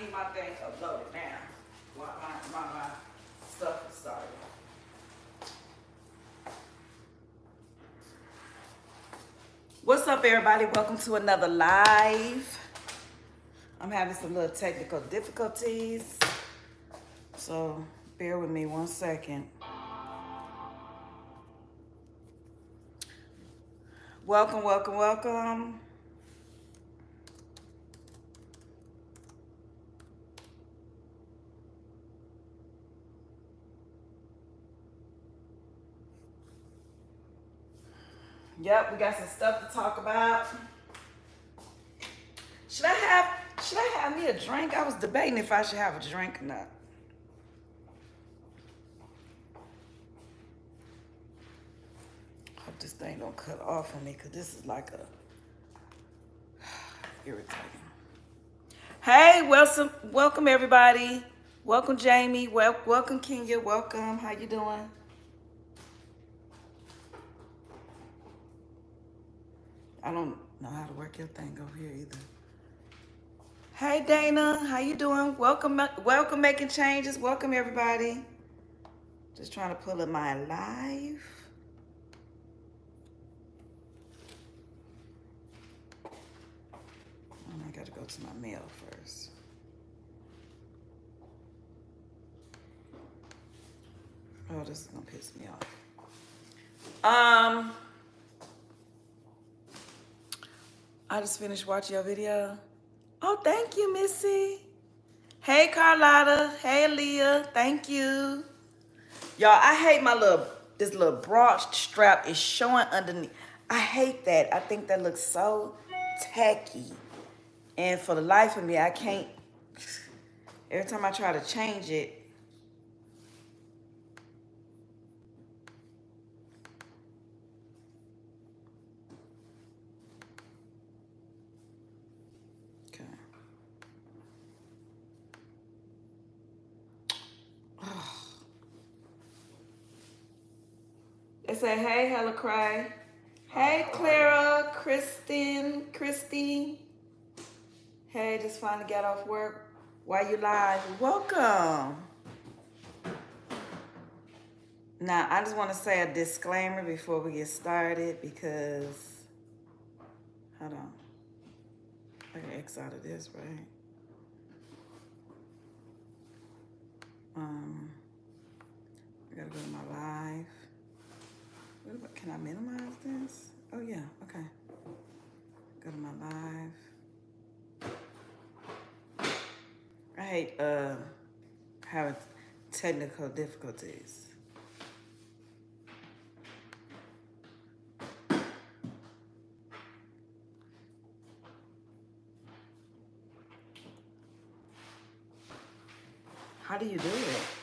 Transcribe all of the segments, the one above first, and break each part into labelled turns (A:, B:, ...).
A: Need my thing uploaded now. While my, my stuff is started. What's up, everybody? Welcome to another live. I'm having some little technical difficulties. So bear with me one second. Welcome, welcome, welcome. Yep, we got some stuff to talk about. Should I have should I have me a drink? I was debating if I should have a drink or not. Hope this thing don't cut off on me because this is like a irritating. Hey, welcome, welcome everybody. Welcome Jamie. Wel welcome Kenya. Welcome. How you doing? I don't know how to work your thing over here either. Hey Dana, how you doing? Welcome, welcome making changes. Welcome everybody. Just trying to pull up my live. Oh, I gotta go to my mail first. Oh, this is gonna piss me off. Um. I just finished watching your video. Oh, thank you, Missy. Hey, Carlotta. Hey, Leah. Thank you. Y'all, I hate my little, this little broad strap is showing underneath. I hate that. I think that looks so tacky. And for the life of me, I can't, every time I try to change it, They say, hey, Hella Cry. Hey, Clara, Kristen, Christy. Hey, just finally got off work. Why you live? Welcome. Now, I just want to say a disclaimer before we get started because, hold on. I can X out of this, right? Um, I gotta go to my live. Can I minimize this? Oh yeah, okay. Go to my live. I hate uh, having technical difficulties. How do you do it?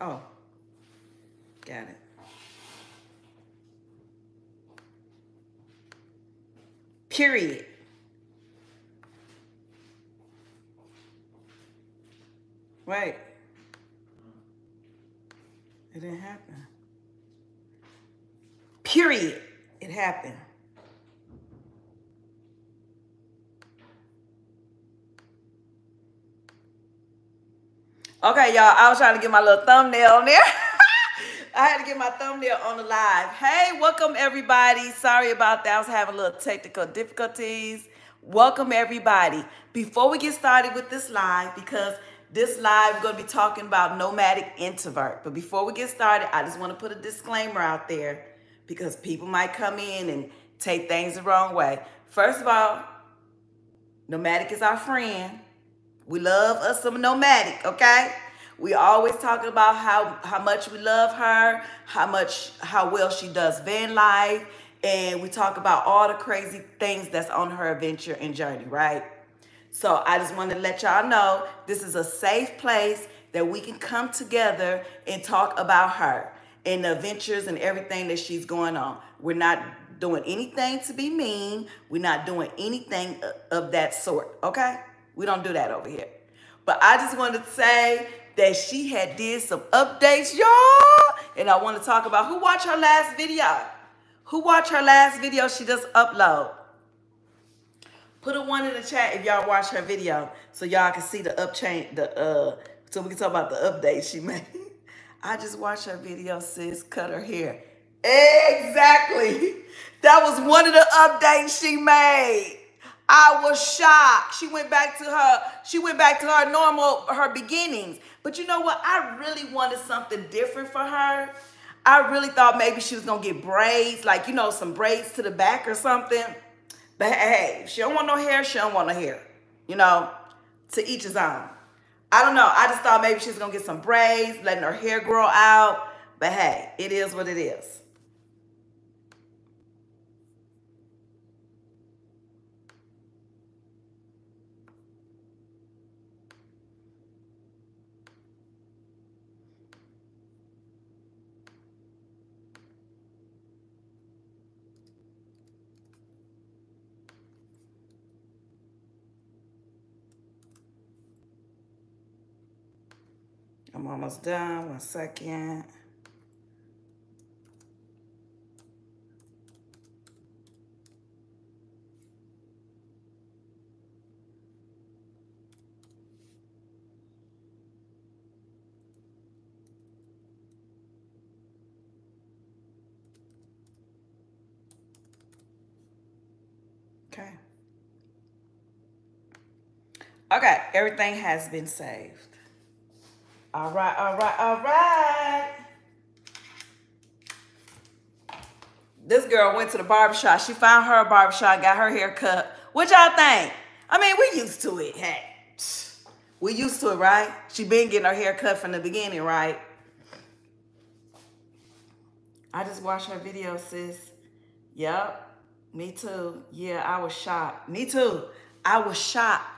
A: Oh, got it. Period. Wait. It didn't happen. Period. It happened. Okay, y'all, I was trying to get my little thumbnail on there. I had to get my thumbnail on the live. Hey, welcome everybody. Sorry about that. I was having a little technical difficulties. Welcome everybody. Before we get started with this live, because this live we're going to be talking about nomadic introvert. But before we get started, I just want to put a disclaimer out there because people might come in and take things the wrong way. First of all, nomadic is our friend. We love us some nomadic, okay? We always talking about how, how much we love her, how much, how well she does van life, and we talk about all the crazy things that's on her adventure and journey, right? So I just want to let y'all know this is a safe place that we can come together and talk about her and the adventures and everything that she's going on. We're not doing anything to be mean. We're not doing anything of that sort, okay? We don't do that over here. But I just wanted to say that she had did some updates, y'all. And I want to talk about who watched her last video. Who watched her last video she just upload? Put a one in the chat if y'all watch her video so y'all can see the up change, the uh, so we can talk about the update she made. I just watched her video, sis, cut her hair. Exactly. That was one of the updates she made. I was shocked. She went back to her, she went back to her normal, her beginnings. But you know what? I really wanted something different for her. I really thought maybe she was gonna get braids, like you know, some braids to the back or something. But hey, she don't want no hair, she don't want no hair. You know, to each his own. I don't know. I just thought maybe she was gonna get some braids, letting her hair grow out. But hey, it is what it is. I'm almost done. One second. Okay. Okay, everything has been saved. All right, all right, all right. This girl went to the barbershop. She found her barbershop, got her hair cut. What y'all think? I mean, we used to it. Hey, we used to it, right? She been getting her hair cut from the beginning, right? I just watched her video, sis. Yep, me too. Yeah, I was shocked. Me too. I was shocked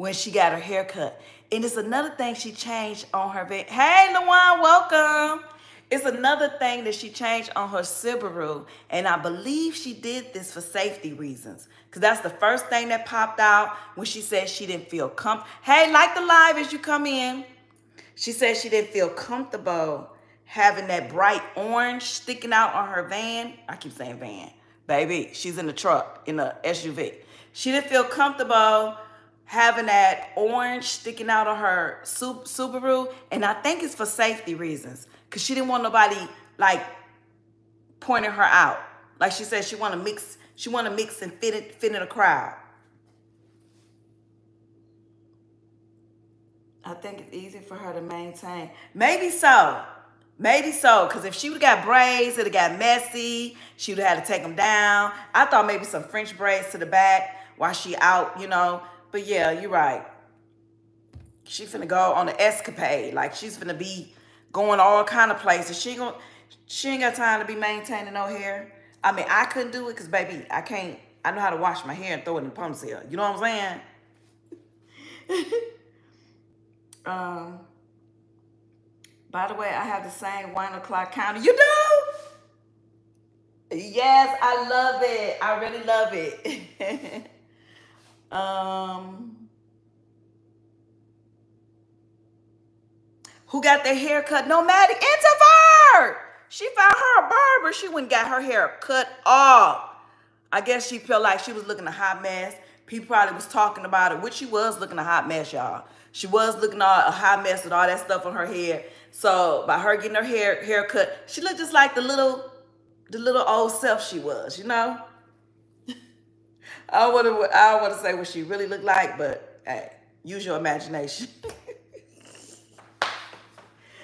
A: when she got her hair cut. And it's another thing she changed on her. Van. Hey, Lawan, welcome. It's another thing that she changed on her Subaru. And I believe she did this for safety reasons. Because that's the first thing that popped out when she said she didn't feel comfortable. Hey, like the live as you come in. She said she didn't feel comfortable having that bright orange sticking out on her van. I keep saying van. Baby, she's in the truck, in the SUV. She didn't feel comfortable having that orange sticking out of her Subaru, and I think it's for safety reasons, because she didn't want nobody like pointing her out. Like she said, she want to mix, she want to mix and fit it, fit in a crowd. I think it's easy for her to maintain. Maybe so. Maybe so, because if she would have got braids, it would have got messy. She would have had to take them down. I thought maybe some French braids to the back while she out, you know, but yeah, you're right. She finna go on an escapade. Like she's finna be going all kind of places. She going she ain't got time to be maintaining no hair. I mean, I couldn't do it because baby, I can't. I know how to wash my hair and throw it in the ponytail. You know what I'm saying? um. By the way, I have the same one o'clock counter. You do? Yes, I love it. I really love it. Um, who got their hair cut nomadic introvert. She found her a barber. She went and got her hair cut off. I guess she felt like she was looking a hot mess. People probably was talking about it, which she was looking a hot mess, y'all. She was looking all a hot mess with all that stuff on her hair. So by her getting her hair hair cut, she looked just like the little the little old self she was, you know? I want to. I want to say what she really looked like, but hey, use your imagination.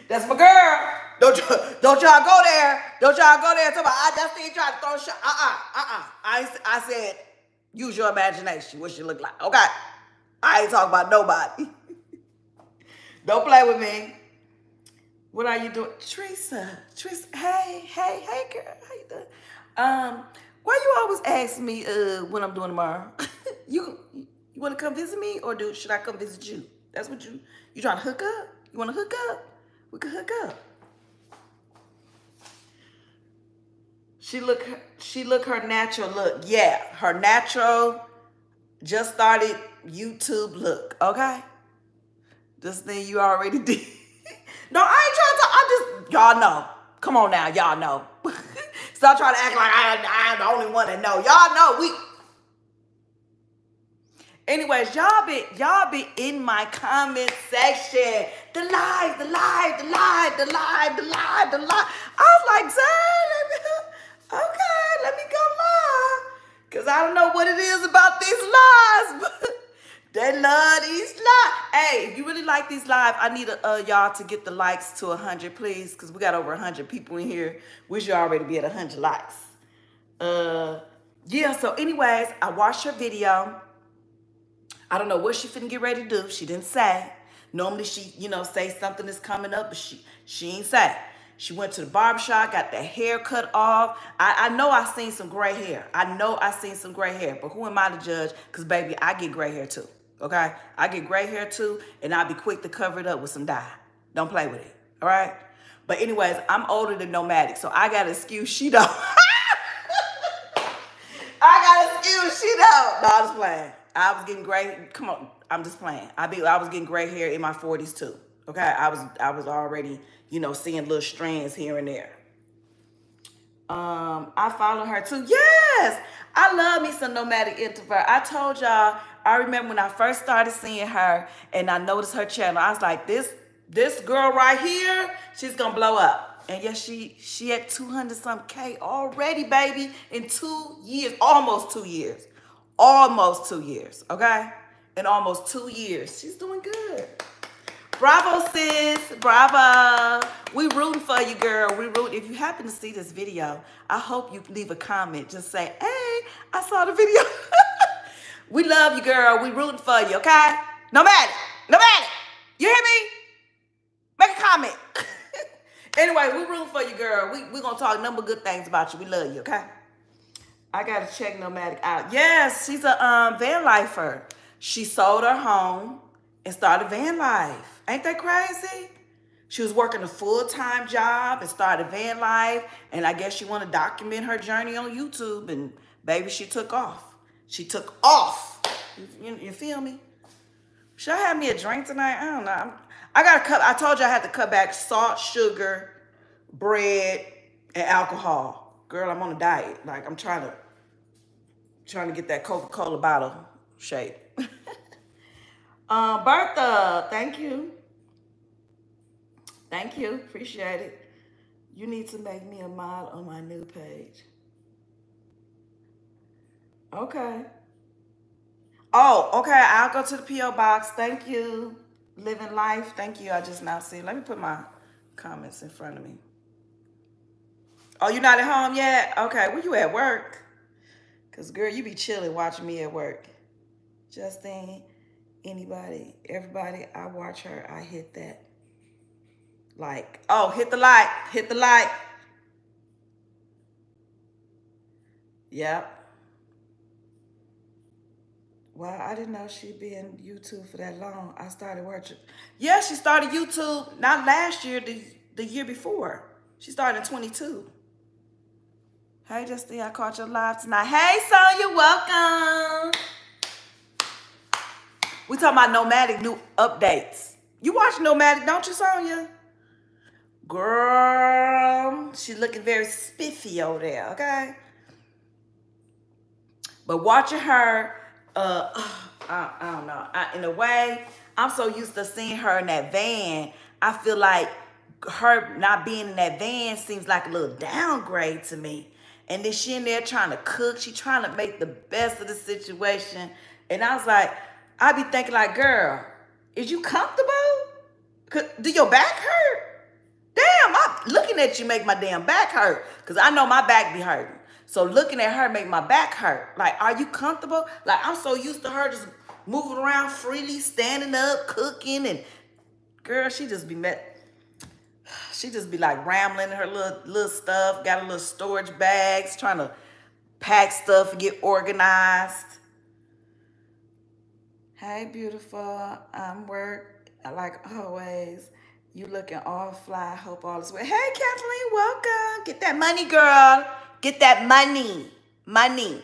A: That's my girl. Don't don't y'all go there. Don't y'all go there. Talk about I just ain't trying to throw shit. Uh uh uh uh. I I said use your imagination. What she look like? Okay. I ain't talking about nobody. don't play with me. What are you doing, Teresa? Teresa, hey, hey, hey, girl, how you doing? Um, why you always ask me uh, when I'm doing tomorrow? you you want to come visit me or do should I come visit you? That's what you you trying to hook up? You want to hook up? We can hook up. She look she look her natural look. Yeah, her natural just started YouTube look. Okay, this thing you already did. no, I ain't trying to. I just y'all know. Come on now, y'all know. Stop trying to act like I, I'm the only one that know. Y'all know we. Anyways, y'all be y'all be in my comment section. The live, the live, the live, the live, the live, the live. I was like, Zay, okay, let me go live. Cause I don't know what it is about these lies, but they love these live. Hey, if you really like these live, I need uh, y'all to get the likes to 100, please. Because we got over 100 people in here. We should already be at 100 likes. Uh, Yeah, so anyways, I watched her video. I don't know what she finna get ready to do. She didn't say. Normally she, you know, say something is coming up, but she she ain't say. She went to the barbershop, got the hair cut off. I, I know I seen some gray hair. I know I seen some gray hair, but who am I to judge? Because, baby, I get gray hair too, okay? I get gray hair too, and I'll be quick to cover it up with some dye. Don't play with it, all right? But anyways, I'm older than Nomadic, so I got an excuse she don't. I got an excuse she don't. No, I'm just playing. I was getting gray. Come on, I'm just playing. I be I was getting gray hair in my 40s too. Okay, I was I was already you know seeing little strands here and there. Um, I follow her too. Yes, I love me some nomadic introvert. I told y'all. I remember when I first started seeing her and I noticed her channel. I was like, this this girl right here, she's gonna blow up. And yes, she she at 200 some K already, baby, in two years, almost two years almost two years, okay? In almost two years. She's doing good. Bravo, sis. Bravo. We rooting for you, girl. We root. If you happen to see this video, I hope you leave a comment. Just say, hey, I saw the video. we love you, girl. We rooting for you, okay? No matter. No matter. You hear me? Make a comment. anyway, we rooting for you, girl. We we gonna talk number good things about you. We love you, okay? I gotta check Nomadic out. Yes, she's a um, van lifer. She sold her home and started van life. Ain't that crazy? She was working a full-time job and started van life. And I guess she to document her journey on YouTube. And baby, she took off. She took off. You, you, feel me? Should I have me a drink tonight? I don't know. I'm, I got to cut. I told you I had to cut back salt, sugar, bread, and alcohol. Girl, I'm on a diet. Like I'm trying to trying to get that Coca-Cola bottle shape. uh, Bertha, thank you. Thank you. Appreciate it. You need to make me a mod on my new page. Okay. Oh, okay. I'll go to the P.O. box. Thank you. Living life. Thank you. I just now see. Let me put my comments in front of me. Oh, you're not at home yet? Okay. Where you at work? Because, girl, you be chilling watching me at work. Justine, anybody, everybody, I watch her, I hit that. Like, oh, hit the like, hit the like. Yep. Wow, I didn't know she'd be in YouTube for that long. I started watching. Yeah, she started YouTube not last year, the, the year before. She started in 22. Hey, Justine, I caught your live tonight. Hey, Sonya, welcome. We talking about Nomadic new updates. You watch Nomadic, don't you, Sonya? Girl, she's looking very spiffy over there, okay? But watching her, uh, I, I don't know. I, in a way, I'm so used to seeing her in that van. I feel like her not being in that van seems like a little downgrade to me. And then she in there trying to cook. She trying to make the best of the situation. And I was like, I be thinking like, girl, is you comfortable? Do your back hurt? Damn, I'm looking at you make my damn back hurt. Because I know my back be hurting. So looking at her make my back hurt. Like, are you comfortable? Like, I'm so used to her just moving around freely, standing up, cooking. And girl, she just be met she just be like rambling her little little stuff, got a little storage bags, trying to pack stuff and get organized. Hey, beautiful. I'm work like always. You looking all fly. Hope all is well. Hey, Kathleen, welcome. Get that money, girl. Get that money. Money.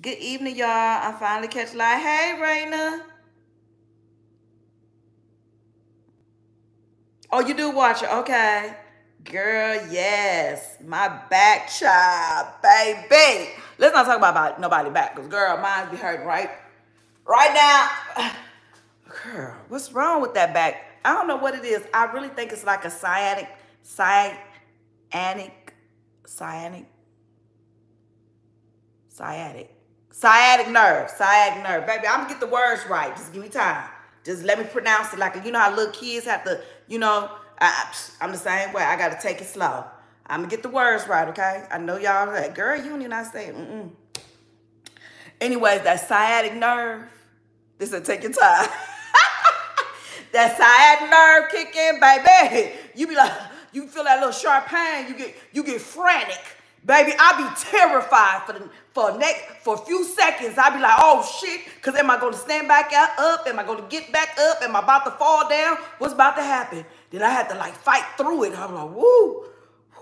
A: Good evening, y'all. I finally catch light. Hey, Raina. Oh, you do watch it. Okay. Girl, yes. My back child, baby. Let's not talk about, about nobody back, because girl, mine be hurting right, right now. Girl, what's wrong with that back? I don't know what it is. I really think it's like a sciatic, sciatic, sciatic, sciatic, sciatic nerve, sciatic nerve. Baby, I'm gonna get the words right. Just give me time. Just let me pronounce it like, you know how little kids have to, you know, I, am the same way. I got to take it slow. I'm to get the words right, okay? I know y'all like, girl, you need not say mm-mm. Anyways, that sciatic nerve, this will take your time. that sciatic nerve kick in, baby. You be like, you feel that little sharp pain, you get you get frantic. Baby, I be terrified for the for next for a few seconds. I be like, oh shit, because am I gonna stand back up? Am I gonna get back up? Am I about to fall down? What's about to happen? Then I had to like fight through it. I'm like, woo,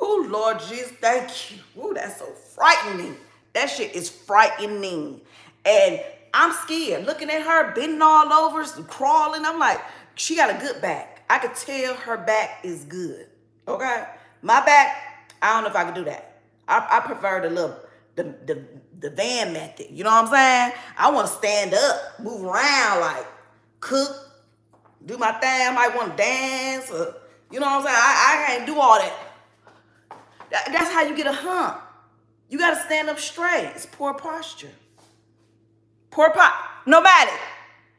A: woo, Lord Jesus, thank you. Woo, that's so frightening. That shit is frightening. And I'm scared. Looking at her, bending all over, crawling. I'm like, she got a good back. I could tell her back is good. Okay? My back, I don't know if I could do that. I, I prefer the little, the, the, the van method. You know what I'm saying? I want to stand up, move around, like cook, do my thing. I might want to dance or, you know what I'm saying? I, I can't do all that. that. That's how you get a hump. You got to stand up straight. It's poor posture. Poor pop. Nomadic.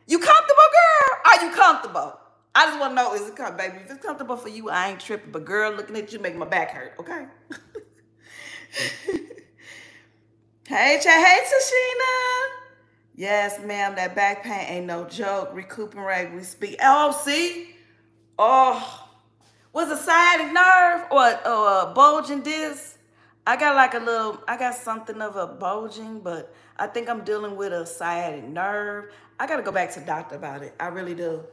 A: You comfortable, girl? Are you comfortable? I just want to know, is it comfortable, baby? If it's comfortable for you, I ain't tripping. But girl, looking at you make my back hurt, okay? hey, Ch hey, Tashina. Yes, ma'am, that back pain ain't no joke. Recuperate, we speak. Oh, see? Oh, was a sciatic nerve or, or a bulging disc? I got like a little, I got something of a bulging, but I think I'm dealing with a sciatic nerve. I got to go back to doctor about it. I really do.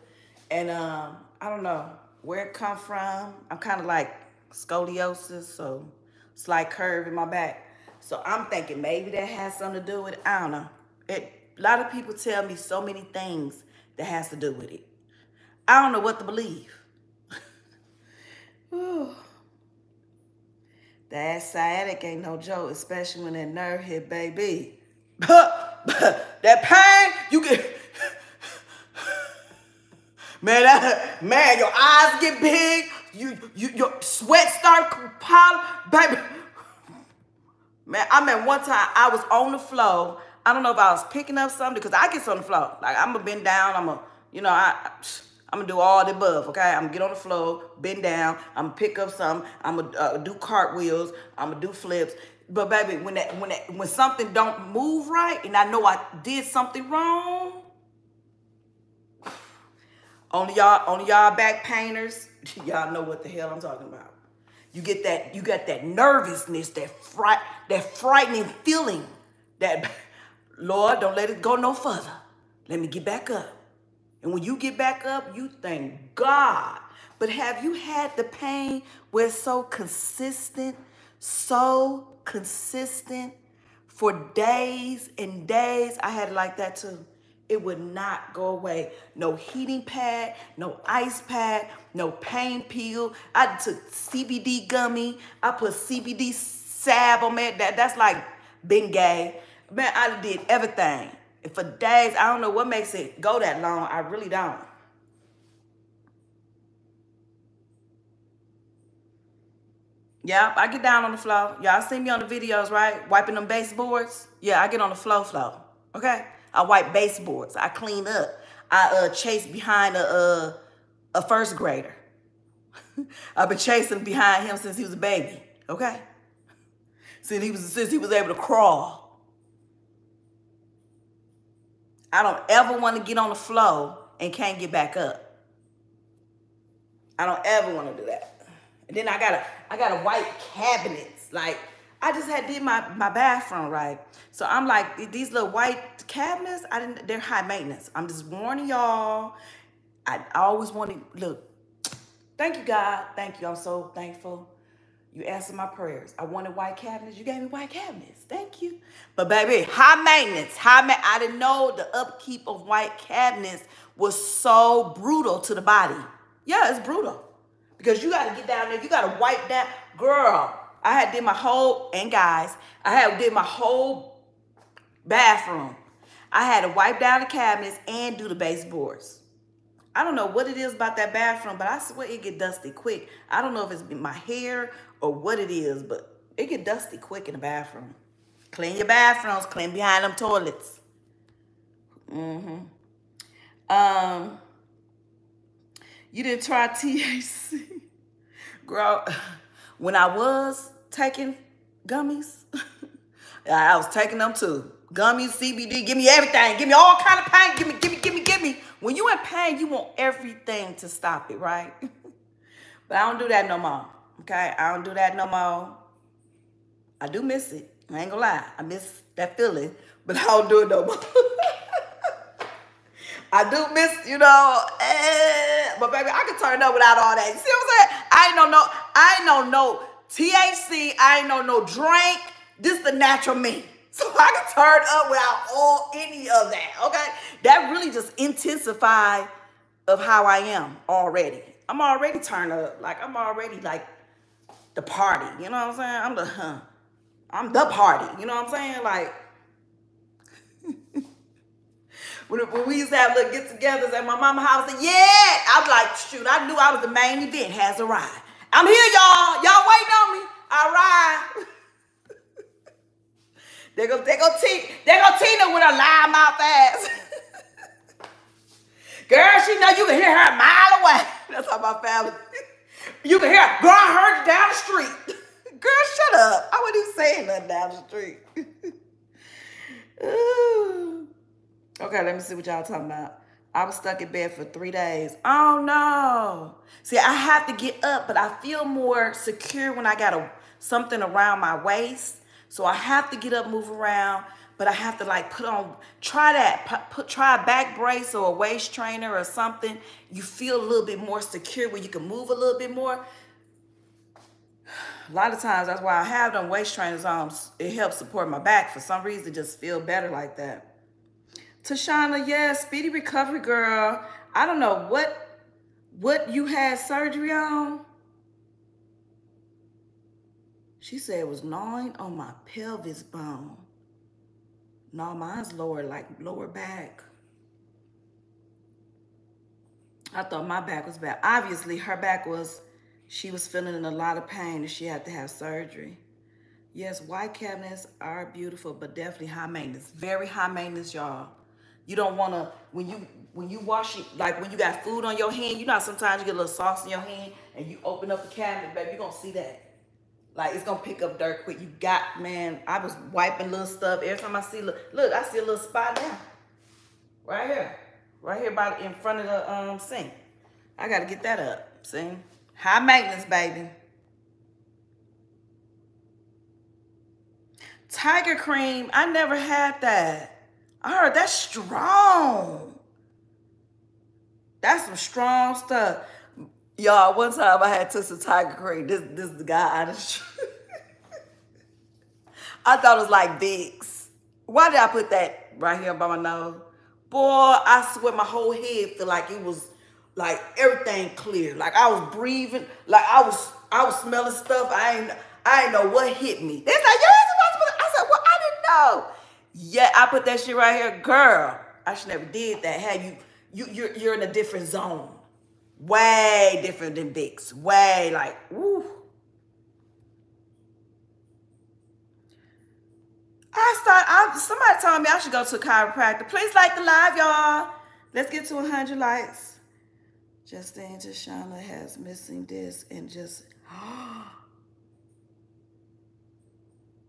A: And um, I don't know where it come from. I'm kind of like scoliosis, so slight curve in my back. So I'm thinking maybe that has something to do with it. I don't know. It a lot of people tell me so many things that has to do with it. I don't know what to believe. that sciatic ain't no joke, especially when that nerve hit, baby. that pain, you get... man, that, man, your eyes get big. You, you, your sweat start piling. Baby, man, I mean, one time I was on the floor I don't know if I was picking up something because I get on the floor. Like I'm gonna bend down. I'm gonna, you know, I, I'm gonna do all the above. Okay, I'm gonna get on the floor, bend down. I'm gonna pick up something. I'm gonna uh, do cartwheels. I'm gonna do flips. But baby, when that when that when something don't move right, and I know I did something wrong, only y'all only y'all back painters, y'all know what the hell I'm talking about. You get that you got that nervousness, that fright, that frightening feeling that Lord, don't let it go no further. Let me get back up. And when you get back up, you thank God. But have you had the pain where it's so consistent, so consistent for days and days? I had it like that too. It would not go away. No heating pad, no ice pad, no pain pill. I took CBD gummy. I put CBD salve on it. That, that's like Bengay. Man, I did everything. And for days, I don't know what makes it go that long. I really don't. Yeah, I get down on the floor. Y'all see me on the videos, right? Wiping them baseboards. Yeah, I get on the flow flow. Okay? I wipe baseboards. I clean up. I uh, chase behind a, a, a first grader. I've been chasing behind him since he was a baby. Okay? Since he was since he was able to crawl. I don't ever want to get on the floor and can't get back up. I don't ever want to do that. And then I got a I got a white cabinets. Like I just had did my, my bathroom right. So I'm like, these little white cabinets, I didn't they're high maintenance. I'm just warning y'all. I always want to look. Thank you, God. Thank you. I'm so thankful. You answered my prayers. I wanted white cabinets. You gave me white cabinets. Thank you. But baby, high maintenance. High ma I didn't know the upkeep of white cabinets was so brutal to the body. Yeah, it's brutal. Because you got to get down there. You got to wipe that. Girl, I had did my whole, and guys, I had did my whole bathroom. I had to wipe down the cabinets and do the baseboards. I don't know what it is about that bathroom, but I swear it get dusty quick. I don't know if it's my hair or what it is, but it get dusty quick in the bathroom. Clean your bathrooms, clean behind them toilets. Mm-hmm. Um, you didn't try THC? Girl, when I was taking gummies, I was taking them too. Gummies, CBD, give me everything. Give me all kind of pain. Give me, give me, give me, give me. When you in pain, you want everything to stop it, right? but I don't do that no more. Okay? I don't do that no more. I do miss it. I ain't gonna lie. I miss that feeling, but I don't do it no more. I do miss, you know, eh, but baby, I can turn up without all that. You see what I'm saying? I ain't no no, I ain't no no THC. I ain't no no drink. This the natural me. So I can turn up without all any of that. Okay, that really just intensify of how I am already. I'm already turned up. Like I'm already like the party. You know what I'm saying? I'm the huh. I'm the party. You know what I'm saying? Like when, we used to have little get-togethers at my mama's house, yeah, I was like, shoot, I knew I was the main event has arrived. I'm here, y'all. Y'all waiting on me. I right. they go, they go, Tina, they go Tina with a loud mouth ass. Girl, she know you can hear her a mile away. That's how my family. You can hear, her. girl, I heard you down the street. Girl, shut up. I wasn't even saying nothing down the street. okay, let me see what y'all talking about. I was stuck in bed for three days. Oh no. See, I have to get up, but I feel more secure when I got a something around my waist. So I have to get up, move around, but I have to like put on, try that, put, try a back brace or a waist trainer or something. You feel a little bit more secure where you can move a little bit more. A lot of times, that's why I have them waist trainers on. It helps support my back. For some reason, just feel better like that. Tashana, yes, speedy recovery, girl. I don't know what what you had surgery on. She said it was gnawing on my pelvis bone. No, mine's lower, like lower back. I thought my back was bad. Obviously, her back was, she was feeling in a lot of pain and she had to have surgery. Yes, white cabinets are beautiful, but definitely high maintenance. Very high maintenance, y'all. You don't want to, when you when you wash it, like when you got food on your hand, you know sometimes you get a little sauce in your hand and you open up the cabinet, baby, you're going to see that. Like, it's to pick up dirt quick. You got, man, I was wiping little stuff. Every time I see, look, look I see a little spot now. Right here. Right here by in front of the um sink. I got to get that up. See? High maintenance, baby. Tiger cream, I never had that. I heard that's strong. That's some strong stuff. Y'all, one time I had some Tiger Cream. This this is the guy out of I thought it was like Vicks. Why did I put that right here by my nose? Boy, I swear my whole head feel like it was like everything clear. Like I was breathing, like I was I was smelling stuff. I ain't I ain't know what hit me. They like, ain't supposed to I said, well, I didn't know. Yeah, I put that shit right here. Girl, I should never did that. Had you, you you're, you're in a different zone. Way different than Vicks. Way like, woo. I start, I, somebody told me I should go to a chiropractor. Please like the live, y'all. Let's get to 100 likes. Justine Tashana has missing this and just,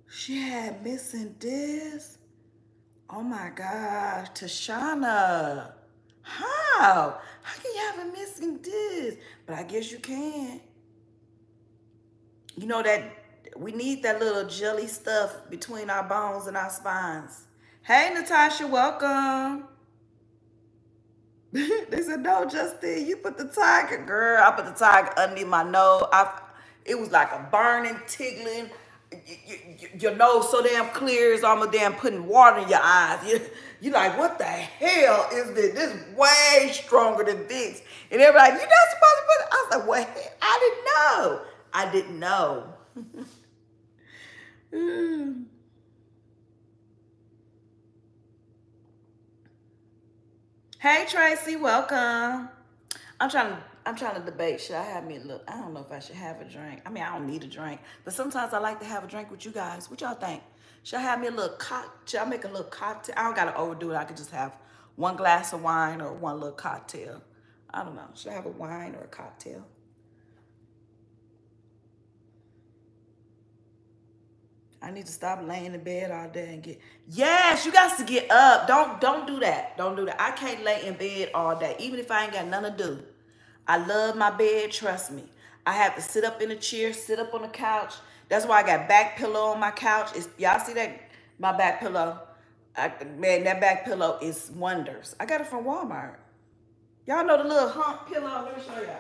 A: she had missing this. Oh my gosh, Tashana. How? How can you have a missing disc? But I guess you can. You know that we need that little jelly stuff between our bones and our spines. Hey, Natasha, welcome. they said, no, Justine, you put the tiger. Girl, I put the tiger underneath my nose. I, it was like a burning, tickling, your nose so damn clear, it's almost damn putting water in your eyes. You, like, what the hell is this? This is way stronger than this. And everybody, you're not supposed to put it. I was like, what? I didn't know. I didn't know. Hey Tracy, welcome. I'm trying to I'm trying to debate. Should I have me a look? I don't know if I should have a drink. I mean, I don't need a drink, but sometimes I like to have a drink with you guys. What y'all think? Should I have me a little cock? Should I make a little cocktail? I don't gotta overdo it. I could just have one glass of wine or one little cocktail. I don't know. Should I have a wine or a cocktail? I need to stop laying in bed all day and get yes, you got to get up. Don't don't do that. Don't do that. I can't lay in bed all day, even if I ain't got nothing to do. I love my bed, trust me. I have to sit up in a chair, sit up on the couch. That's why I got back pillow on my couch. Y'all see that? My back pillow. I, man, that back pillow is wonders. I got it from Walmart. Y'all know the little hump pillow? Let me show y'all.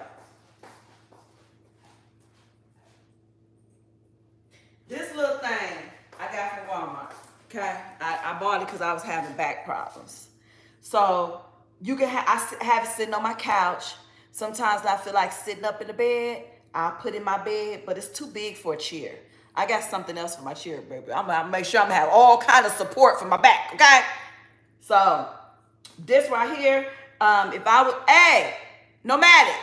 A: This little thing I got from Walmart, okay? I, I bought it because I was having back problems. So you can have, I have it sitting on my couch. Sometimes I feel like sitting up in the bed. I put in my bed, but it's too big for a chair. I got something else for my chair, baby. I'm gonna make sure I'm gonna have all kind of support for my back, okay? So this right here, um, if I would, hey, nomadic,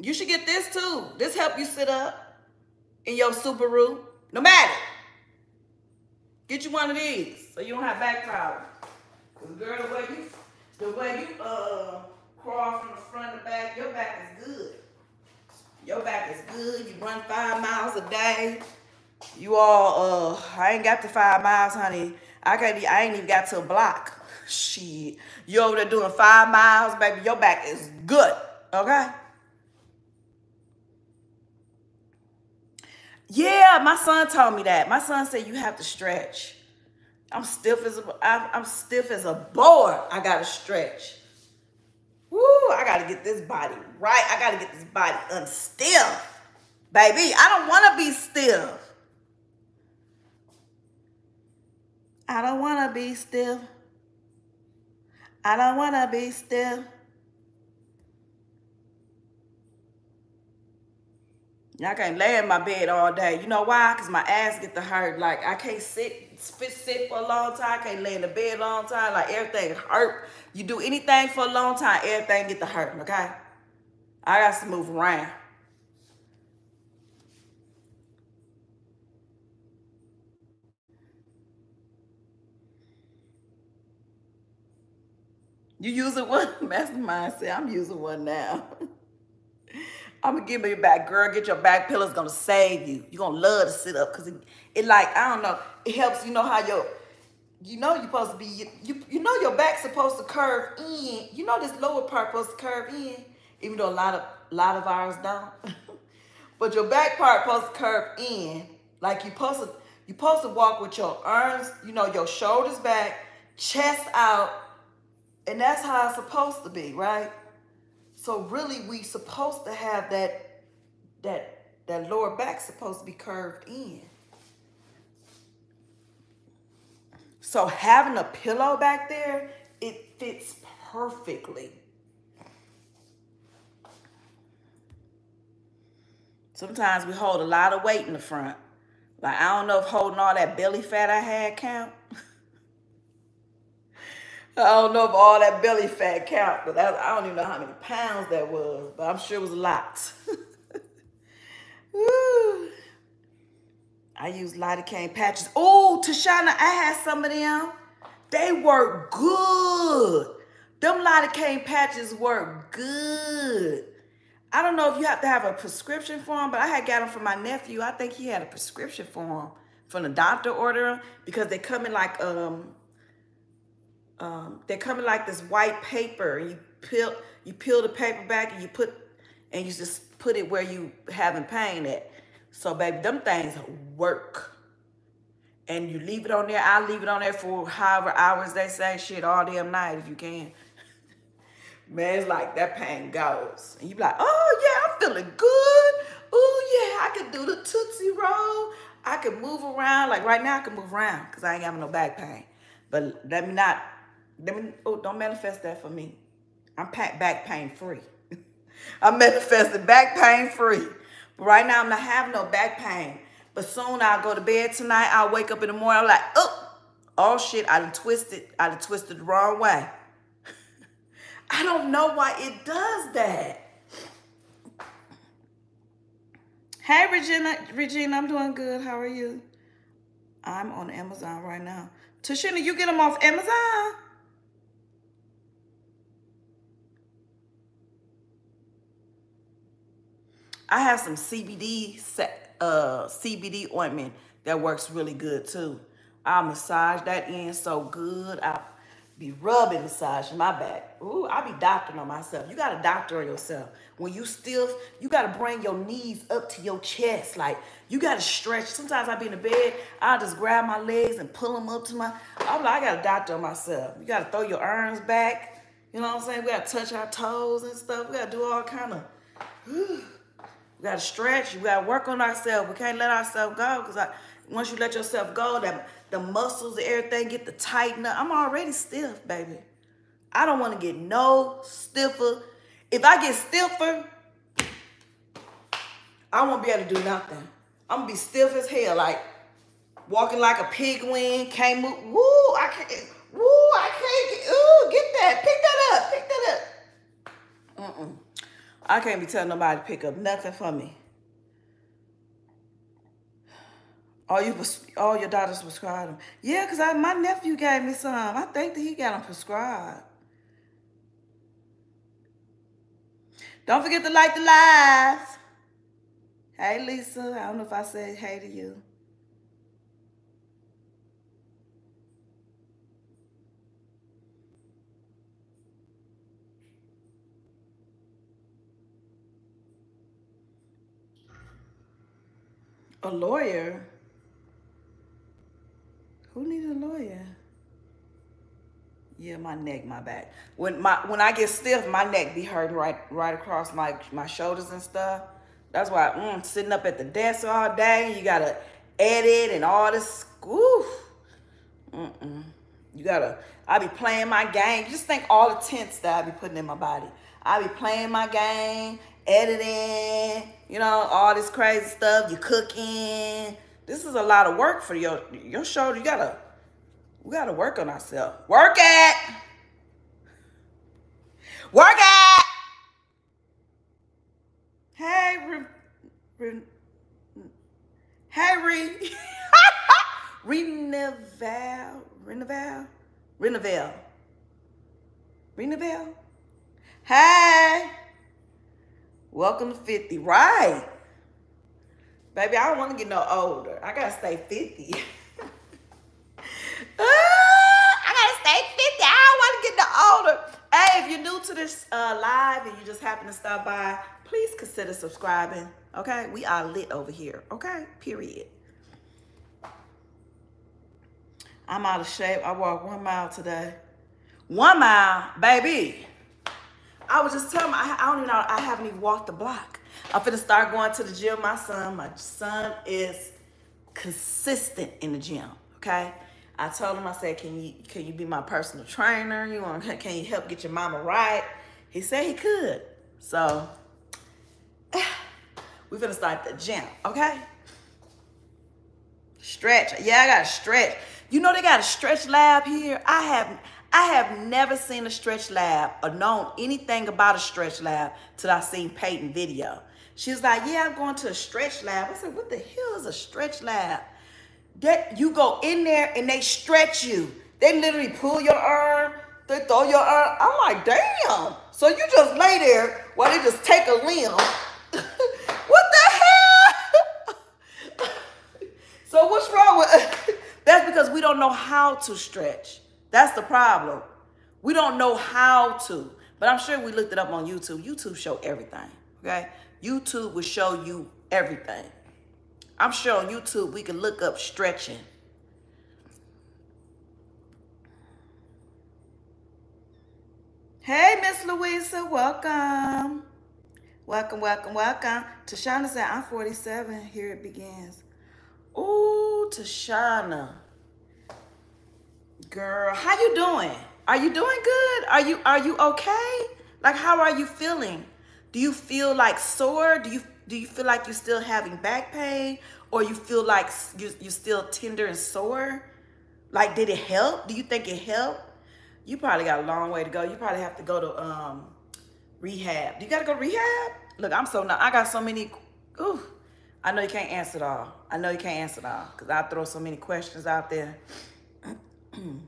A: you should get this too. This help you sit up in your Subaru. Nomadic. Get you one of these so you don't have back problems. Cause girl, the way you, the way you uh crawl from the front to back, your back is good. Your back is good. You run five miles a day. You all, uh, I ain't got to five miles, honey. I can't. I ain't even got to a block. Shit, you over there doing five miles, baby. Your back is good. Okay. Yeah, my son told me that. My son said you have to stretch. I'm stiff as a, I'm stiff as a board. I gotta stretch. Woo! I gotta get this body right. I gotta get this body um, unstiff, baby. I don't want to be stiff. I don't want to be stiff. I don't want to be stiff. I can't lay in my bed all day. You know why? Because my ass get to hurt. Like, I can't sit, sit, for a long time. I can't lay in the bed a long time. Like, everything hurt. You do anything for a long time, everything get to hurt, okay? I got to move around. You using one? Mastermind said, I'm using one now. I'm gonna give you back, girl. Get your back pillow. It's gonna save you. You're gonna love to sit up because it, it, like, I don't know, it helps you know how your, you know you're supposed to be, you, you, you know your back's supposed to curve in. You know this lower part supposed to curve in, even though a lot of, a lot of ours don't. but your back part supposed to curve in. Like you supposed to, you supposed to walk with your arms, you know, your shoulders back, chest out, and that's how it's supposed to be, right? So really, we supposed to have that that that lower back supposed to be curved in. So having a pillow back there, it fits perfectly. Sometimes we hold a lot of weight in the front. Like, I don't know if holding all that belly fat I had count. I don't know if all that belly fat count, but that, I don't even know how many pounds that was, but I'm sure it was a lot. I use lidocaine patches. Oh, Tashana, I had some of them. They work good. Them lidocaine patches work good. I don't know if you have to have a prescription for them, but I had got them from my nephew. I think he had a prescription for them from the doctor order them because they come in like um um, they come in like this white paper. You peel, you peel the paper back and you put, and you just put it where you having pain at. So baby, them things work. And you leave it on there. I leave it on there for however hours they say shit all damn night if you can. Man, it's like that pain goes. And you be like, oh yeah, I'm feeling good. Oh yeah, I can do the Tootsie Roll. I can move around. Like right now I can move around because I ain't having no back pain. But let me not oh, don't manifest that for me. I'm back pain free. I'm manifesting back pain free. But right now, I'm not having no back pain. But soon I'll go to bed tonight. I'll wake up in the morning. I'm like, oh, oh shit, I done twisted. I done twisted the wrong way. I don't know why it does that. Hey, Regina. Regina, I'm doing good. How are you? I'm on Amazon right now. Tashina, you get them off Amazon? I have some CBD uh, CBD ointment that works really good too. I massage that in so good. I be rubbing massaging my back. Ooh, I be doctoring on myself. You got to doctor on yourself. When you stiff, you got to bring your knees up to your chest. Like, you got to stretch. Sometimes I be in the bed, i just grab my legs and pull them up to my... I'm like, I got to doctor on myself. You got to throw your arms back. You know what I'm saying? We got to touch our toes and stuff. We got to do all kind of... We got to stretch. We got to work on ourselves. We can't let ourselves go because once you let yourself go, that the muscles and everything get to tighten up. I'm already stiff, baby. I don't want to get no stiffer. If I get stiffer, I won't be able to do nothing. I'm to be stiff as hell, like walking like a pig wing, can't move. Woo, I can't. Woo, I can't get, ooh, get that. Pick that up. Pick that up. Mm-mm. I can't be telling nobody to pick up nothing for me. All you, all your daughters prescribed them. Yeah, because my nephew gave me some. I think that he got them prescribed. Don't forget to like the lives. Hey, Lisa. I don't know if I said hey to you. A lawyer? Who needs a lawyer? Yeah, my neck, my back. When my when I get stiff, my neck be hurting right right across my my shoulders and stuff. That's why mm, sitting up at the desk all day, you gotta edit and all this. Oof. Mm-mm. You gotta. I be playing my game. Just think all the tense that I be putting in my body. I be playing my game, editing, you know, all this crazy stuff. You cooking. This is a lot of work for your your shoulder. You gotta we gotta work on ourselves. Work it. Work it. Hey, Re, Re, hey, Re, Reneval, Reneval, Reneval. Hey. Welcome to 50. Right. Baby, I don't want to get no older. I got to stay 50. Ah, I got to stay 50. I don't want to get no older. Hey, if you're new to this uh, live and you just happen to stop by, please consider subscribing. Okay? We are lit over here. Okay? Period. I'm out of shape. I walked one mile today. One mile, baby. I was just telling I, I don't even know, I haven't even walked the block. I'm finna start going to the gym. My son, my son is consistent in the gym, okay? I told him, I said, can you can you be my personal trainer? You want can you help get your mama right? He said he could. So we're gonna start the gym, okay? Stretch. Yeah, I got to stretch. You know they got a stretch lab here. I have I have never seen a stretch lab or known anything about a stretch lab till I seen Peyton video. She was like, yeah, I'm going to a stretch lab. I said, what the hell is a stretch lab? That you go in there and they stretch you. They literally pull your arm, they throw your arm. I'm like, damn. So you just lay there while they just take a limb. what the hell? so what's wrong with That's because we don't know how to stretch. That's the problem. We don't know how to. But I'm sure we looked it up on YouTube. YouTube show everything, okay? YouTube will show you everything. I'm sure on YouTube we can look up stretching. Hey, Miss Louisa, welcome. Welcome, welcome, welcome. Tashana said, I'm 47. Here it begins. Ooh, Tashana. Girl, how you doing? Are you doing good? Are you are you okay? Like how are you feeling? Do you feel like sore? Do you Do you feel like you're still having back pain or you feel like you, you're still tender and sore? Like, did it help? Do you think it helped? You probably got a long way to go. You probably have to go to um, rehab. Do you got to go to rehab? Look, I'm so now. I got so many. Ooh, I know you can't answer it all. I know you can't answer it all because I throw so many questions out there.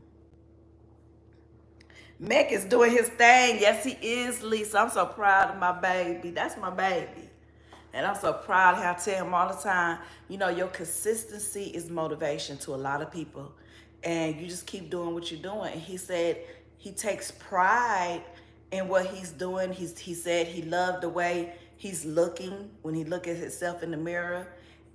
A: Mick is doing his thing. Yes, he is, Lisa. I'm so proud of my baby. That's my baby. And I'm so proud him. I tell him all the time, you know, your consistency is motivation to a lot of people. And you just keep doing what you're doing. And he said he takes pride in what he's doing. He's, he said he loved the way he's looking when he look at himself in the mirror.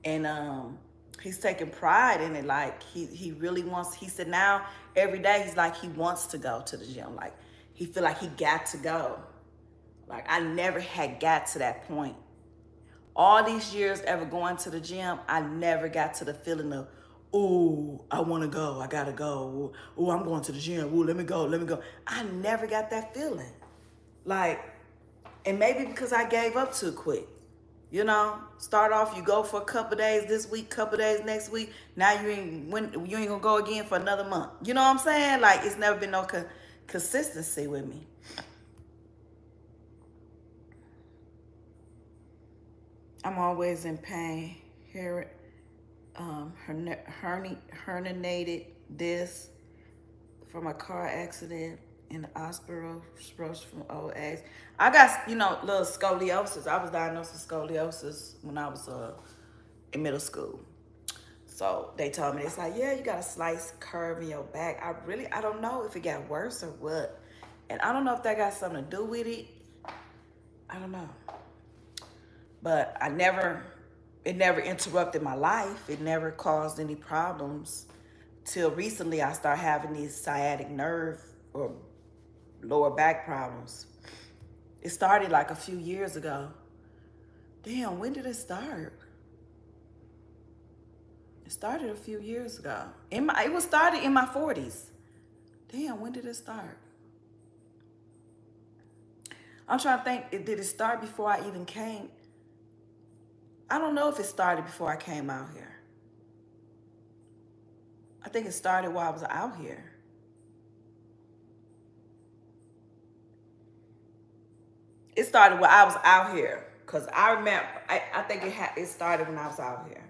A: And um, he's taking pride in it. Like he he really wants. He said now every day he's like he wants to go to the gym. Like he feel like he got to go. Like I never had got to that point. All these years ever going to the gym, I never got to the feeling of, ooh, I want to go. I gotta go. Ooh, I'm going to the gym. ooh, let me go. Let me go. I never got that feeling. Like, and maybe because I gave up too quick. You know, start off, you go for a couple days this week, couple days next week. Now you ain't when you ain't gonna go again for another month. You know what I'm saying? Like it's never been no co consistency with me. I'm always in pain. Here, um, herniated disc from a car accident in the hospital, from OAs. I got, you know, little scoliosis. I was diagnosed with scoliosis when I was uh, in middle school. So they told me, it's like, yeah, you got a slight curve in your back. I really, I don't know if it got worse or what. And I don't know if that got something to do with it. I don't know. But I never, it never interrupted my life. It never caused any problems. Till recently, I started having these sciatic nerve or lower back problems. It started like a few years ago. Damn, when did it start? It started a few years ago. In my, it was started in my 40s. Damn, when did it start? I'm trying to think, did it start before I even came? I don't know if it started before I came out here. I think it started while I was out here. It started when I was out here. Cause I remember, I, I think it had it started when I was out here.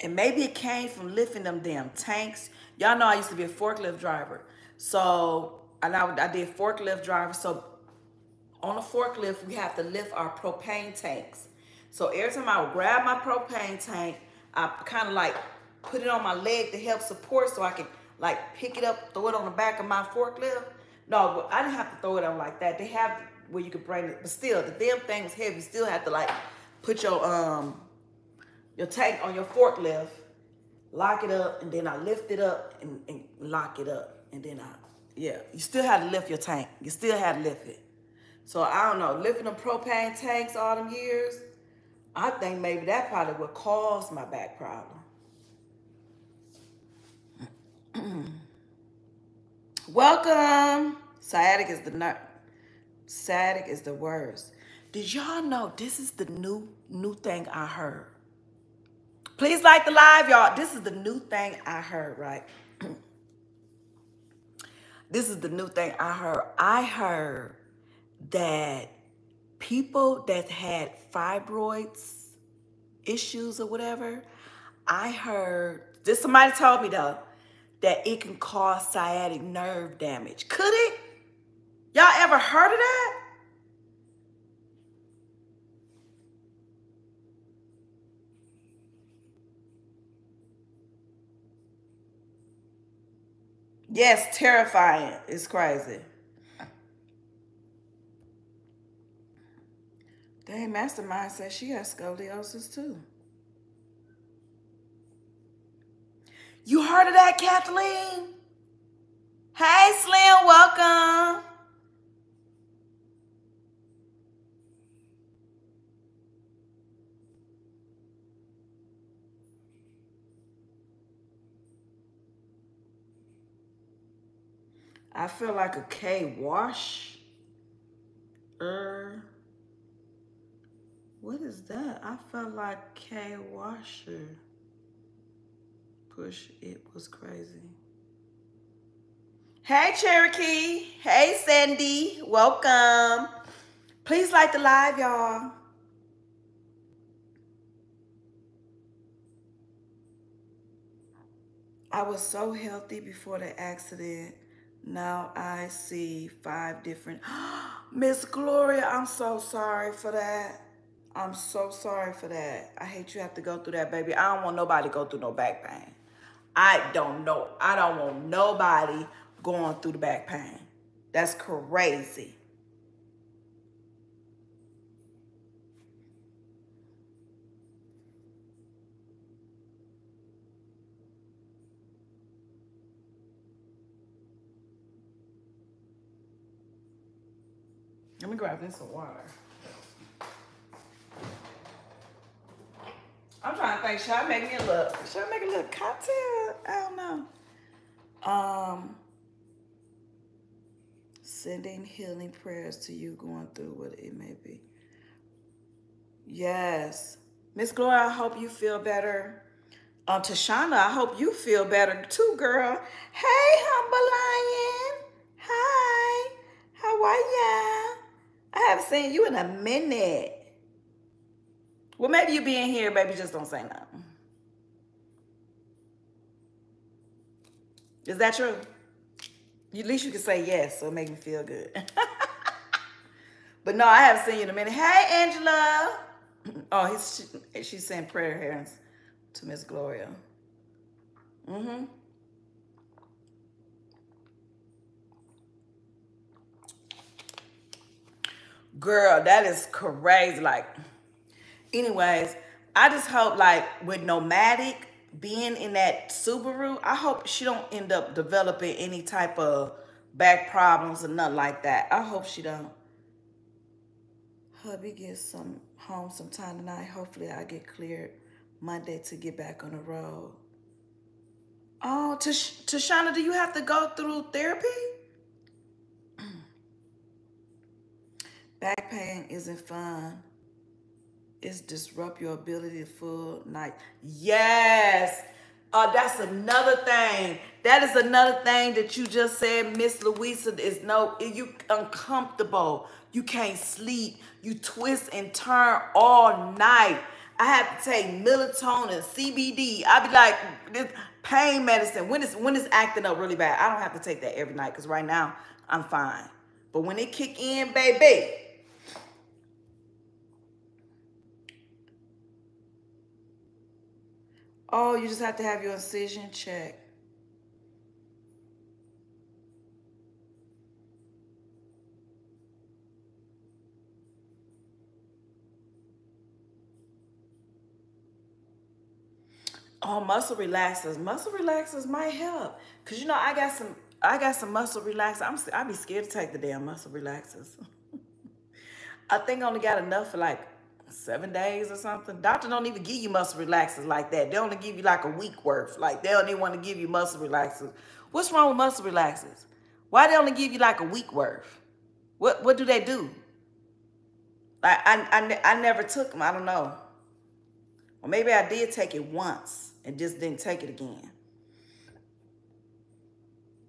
A: And maybe it came from lifting them damn tanks. Y'all know I used to be a forklift driver. So, and I, I did forklift driver. So on a forklift, we have to lift our propane tanks. So every time I would grab my propane tank, I kind of like put it on my leg to help support so I can like pick it up, throw it on the back of my forklift. No, I didn't have to throw it on like that. They have where you could bring it, but still, the damn thing was heavy. You still have to like put your um your tank on your forklift, lock it up, and then I lift it up and, and lock it up. And then I, yeah, you still had to lift your tank. You still had to lift it. So I don't know, lifting the propane tanks all them years, I think maybe that probably would cause my back problem. Welcome. Sciatic is the nut. Sciatic is the worst. Did y'all know this is the new new thing I heard? Please like the live, y'all. This is the new thing I heard, right? this is the new thing I heard. I heard that people that had fibroids issues or whatever, I heard, this somebody told me though, that it can cause sciatic nerve damage. Could it? Y'all ever heard of that? Yes, terrifying. It's crazy. Dang, Mastermind says she has scoliosis too. You heard of that, Kathleen? Hey, Slim, welcome. I feel like a K wash. Er, what is that? I felt like K Washer. Push it was crazy. Hey Cherokee. Hey Sandy. Welcome. Please like the live, y'all. I was so healthy before the accident. Now I see five different. Miss Gloria, I'm so sorry for that. I'm so sorry for that. I hate you have to go through that, baby. I don't want nobody to go through no back pain. I don't know. I don't want nobody going through the back pain. That's crazy. Let me grab this some water. I'm trying to think, should I make me a little, should I make a little cocktail? I don't know. Um, sending healing prayers to you going through what it may be. Yes. Miss Gloria, I hope you feel better. Um, Tashana, I hope you feel better too, girl. Hey, Humble Lion. Hi. How are ya? I haven't seen you in a minute. Well, maybe you being here, baby, just don't say nothing. Is that true? At least you can say yes, so make me feel good. but no, I haven't seen you in a minute. Hey, Angela. Oh, he's she, she's saying prayer hands to Miss Gloria. Mm-hmm. Girl, that is crazy. Like, anyways, I just hope like with Nomadic being in that Subaru, I hope she don't end up developing any type of back problems or nothing like that. I hope she don't. Hubby gets some home sometime tonight. Hopefully I get cleared Monday to get back on the road. Oh, Tash Tashana, do you have to go through therapy? Back pain isn't fun. It's disrupt your ability to full night. Yes. Uh, that's another thing. That is another thing that you just said, Miss Louisa, is no, you uncomfortable. You can't sleep. You twist and turn all night. I have to take melatonin, CBD. I'd be like, this pain medicine, when it's, when it's acting up really bad, I don't have to take that every night because right now I'm fine. But when it kick in, baby, Oh, you just have to have your incision checked. Oh, muscle relaxers. Muscle relaxers might help. Cause you know, I got some I got some muscle relaxers. I'm I'd be scared to take the damn muscle relaxers. I think I only got enough for like seven days or something. Doctor don't even give you muscle relaxers like that. They only give you like a week worth. Like they even want to give you muscle relaxers. What's wrong with muscle relaxers? Why they only give you like a week worth? What what do they do? I I I, I never took them. I don't know. Or maybe I did take it once and just didn't take it again.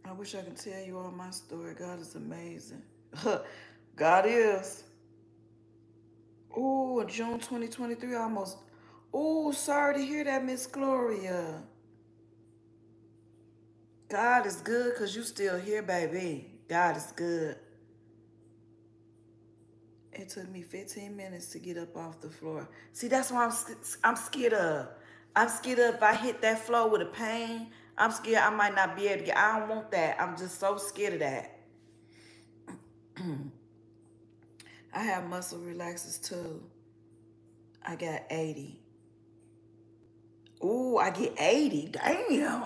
A: I wish I could tell you all my story. God is amazing. God is. Oh, June 2023 almost. Oh, sorry to hear that, Miss Gloria. God is good because you still here, baby. God is good. It took me 15 minutes to get up off the floor. See, that's why I'm, I'm scared of. I'm scared of if I hit that floor with a pain, I'm scared I might not be able to get, I don't want that. I'm just so scared of that. I have muscle relaxers too. I got 80. Ooh, I get 80. Damn.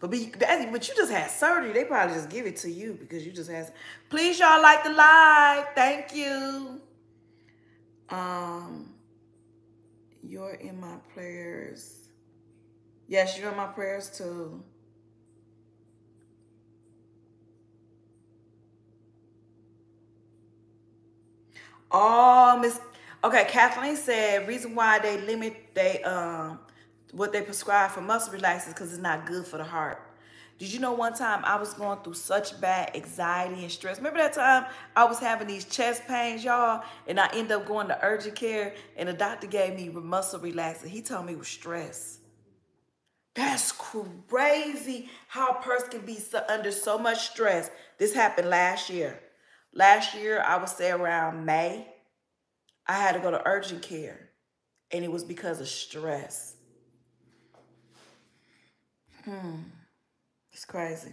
A: But be, but you just had surgery. They probably just give it to you because you just had. Please, y'all like the live. Thank you. Um, you're in my prayers. Yes, you're in my prayers too. Oh, Miss. Okay, Kathleen said reason why they limit they um what they prescribe for muscle relaxers because it's not good for the heart. Did you know one time I was going through such bad anxiety and stress? Remember that time I was having these chest pains, y'all, and I ended up going to urgent care and the doctor gave me muscle relaxer. He told me it was stress. That's crazy how a person can be so, under so much stress. This happened last year. Last year, I would say around May, I had to go to urgent care, and it was because of stress. Hmm. It's crazy.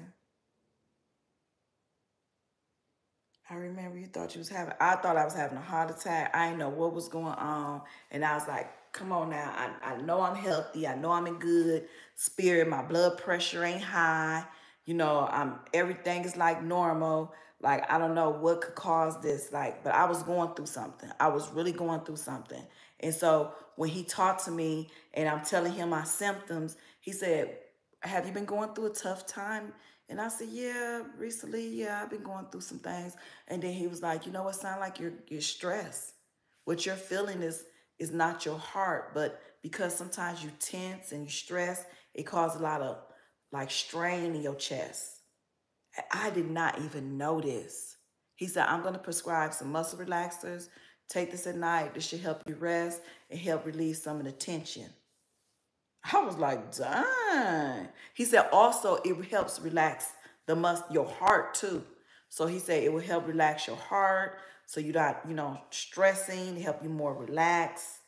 A: I remember you thought you was having, I thought I was having a heart attack. I didn't know what was going on. And I was like, come on now. I, I know I'm healthy. I know I'm in good spirit. My blood pressure ain't high. You know, I'm everything is like normal. Like, I don't know what could cause this. Like, but I was going through something. I was really going through something. And so when he talked to me and I'm telling him my symptoms, he said, have you been going through a tough time? And I said, yeah, recently, yeah, I've been going through some things. And then he was like, you know, it sounds like you're, you're stressed. What you're feeling is, is not your heart, but because sometimes you tense and you stress, it causes a lot of like strain in your chest. I did not even this. He said, I'm going to prescribe some muscle relaxers. Take this at night. This should help you rest and help release some of the tension. I was like, dang. He said also it helps relax the mus your heart too. So he said it will help relax your heart. So you're not, you know, stressing, help you more relax.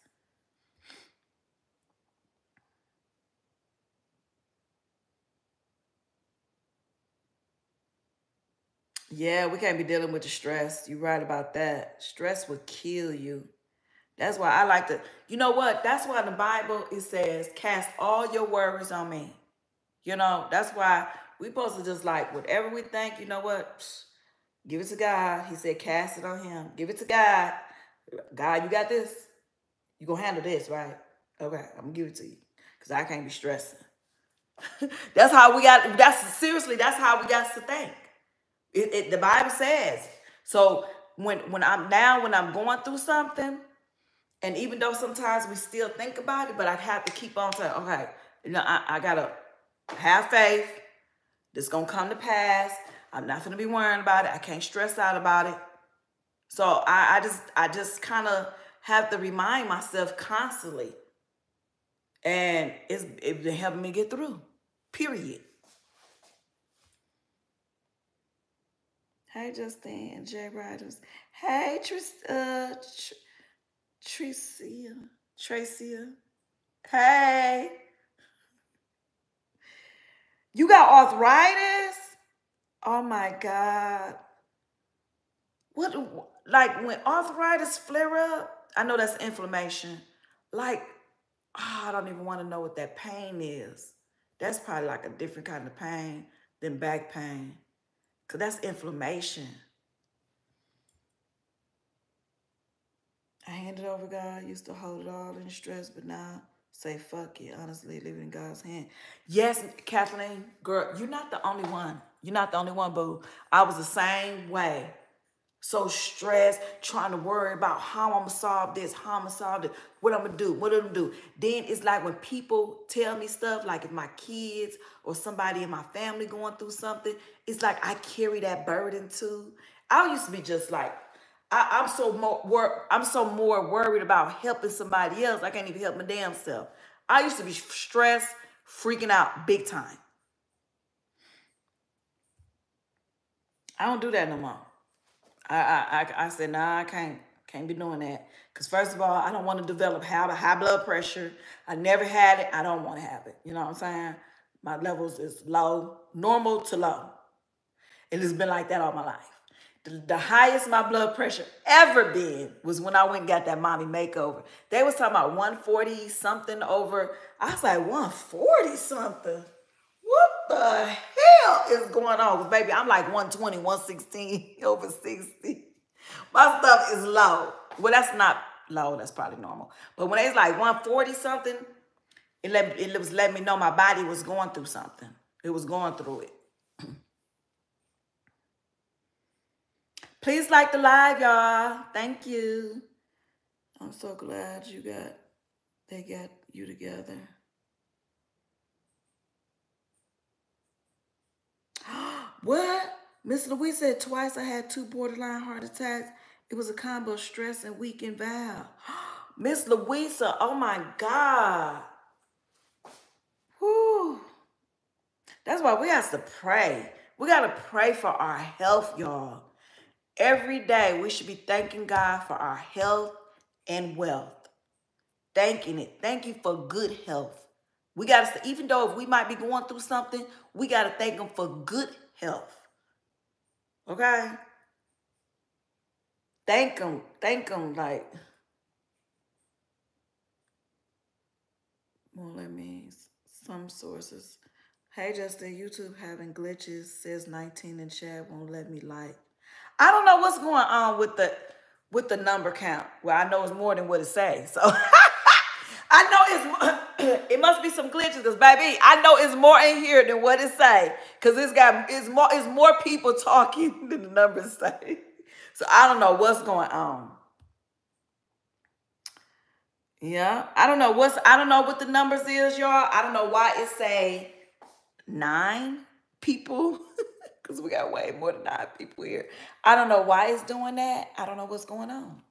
A: Yeah, we can't be dealing with the stress. You're right about that. Stress will kill you. That's why I like to, you know what? That's why the Bible, it says, cast all your worries on me. You know, that's why we supposed to just like, whatever we think, you know what? give it to God. He said, cast it on him. Give it to God. God, you got this? You gonna handle this, right? Okay, I'm gonna give it to you. Because I can't be stressing. that's how we got, that's seriously, that's how we got to think. It, it, the Bible says. So when when I'm now when I'm going through something, and even though sometimes we still think about it, but I have to keep on saying, okay, you know, I, I gotta have faith. This gonna come to pass. I'm not gonna be worrying about it. I can't stress out about it. So I, I just I just kind of have to remind myself constantly. And it's it helping me get through. Period. Hey Justine, Jriders. Hey Tris uh Tricia. Tracia. Hey. You got arthritis? Oh my God. What, like when arthritis flare up, I know that's inflammation. Like, oh, I don't even want to know what that pain is. That's probably like a different kind of pain than back pain. Because that's inflammation. I handed over God, used to hold it all in stress, but now say fuck it, honestly, leave it in God's hand. Yes, Kathleen, girl, you're not the only one. You're not the only one, boo. I was the same way. So stressed, trying to worry about how I'm gonna solve this, how I'm gonna solve it, what I'm gonna do, what I'm gonna do. Then it's like when people tell me stuff, like if my kids or somebody in my family going through something, it's like I carry that burden too. I used to be just like, I, am so more wor- I'm so more worried about helping somebody else. I can't even help my damn self. I used to be stressed, freaking out big time. I don't do that no more. I I I, said nah, I can't can't be doing that. Cause first of all, I don't want to develop high high blood pressure. I never had it. I don't want to have it. You know what I'm saying? My levels is low, normal to low. And It has been like that all my life. The, the highest my blood pressure ever been was when I went and got that mommy makeover. They was talking about 140 something over. I was like, 140 something? What the hell is going on? Because baby, I'm like 120, 116 over 60. My stuff is low. Well, that's not low. That's probably normal. But when it's like 140 something, it, let, it was letting me know my body was going through something. It was going through it. Please like the live, y'all. Thank you. I'm so glad you got they got you together. what? Miss Louise said twice I had two borderline heart attacks. It was a combo of stress and weakened valve. Miss Louisa, oh my God. Whew. That's why we have to pray. We got to pray for our health, y'all. Every day we should be thanking God for our health and wealth. Thanking it. Thank you for good health. We got to, even though if we might be going through something, we got to thank Him for good health. Okay? Thank Him. Thank Him. Like, well, let me, some sources. Hey, Justin, YouTube having glitches, says 19 in chat, won't let me like. I don't know what's going on with the with the number count. Well, I know it's more than what it says. So I know it's it must be some glitches because baby, I know it's more in here than what it say. Cause it's got it's more it's more people talking than the numbers say. So I don't know what's going on. Yeah, I don't know what's I don't know what the numbers is, y'all. I don't know why it say nine people. because we got way more than nine people here. I don't know why it's doing that. I don't know what's going on.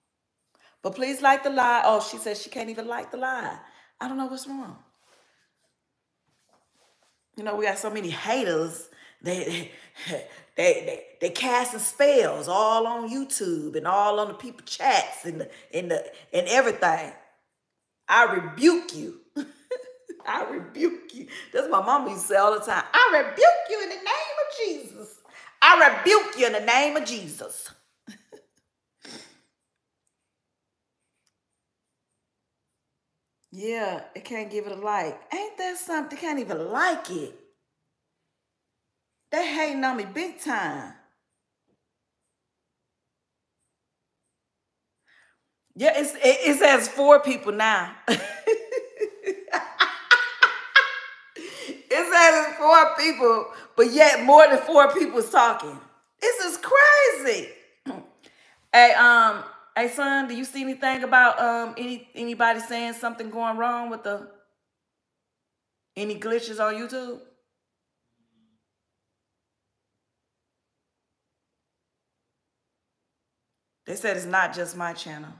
A: But please like the lie. Oh, she says she can't even like the lie. I don't know what's wrong. You know, we got so many haters. They they they they casting spells all on YouTube and all on the people chats and the and the and everything. I rebuke you. I rebuke you. That's what my mama used to say all the time. I rebuke you in the name of Jesus. I rebuke you in the name of Jesus. Yeah, it can't give it a like. Ain't that something? They can't even like it. They hating on me big time. Yeah, it's, it, it says four people now. It says four people, but yet more than four people is talking. This is crazy. hey, um, hey son, do you see anything about um any anybody saying something going wrong with the any glitches on YouTube? They said it's not just my channel.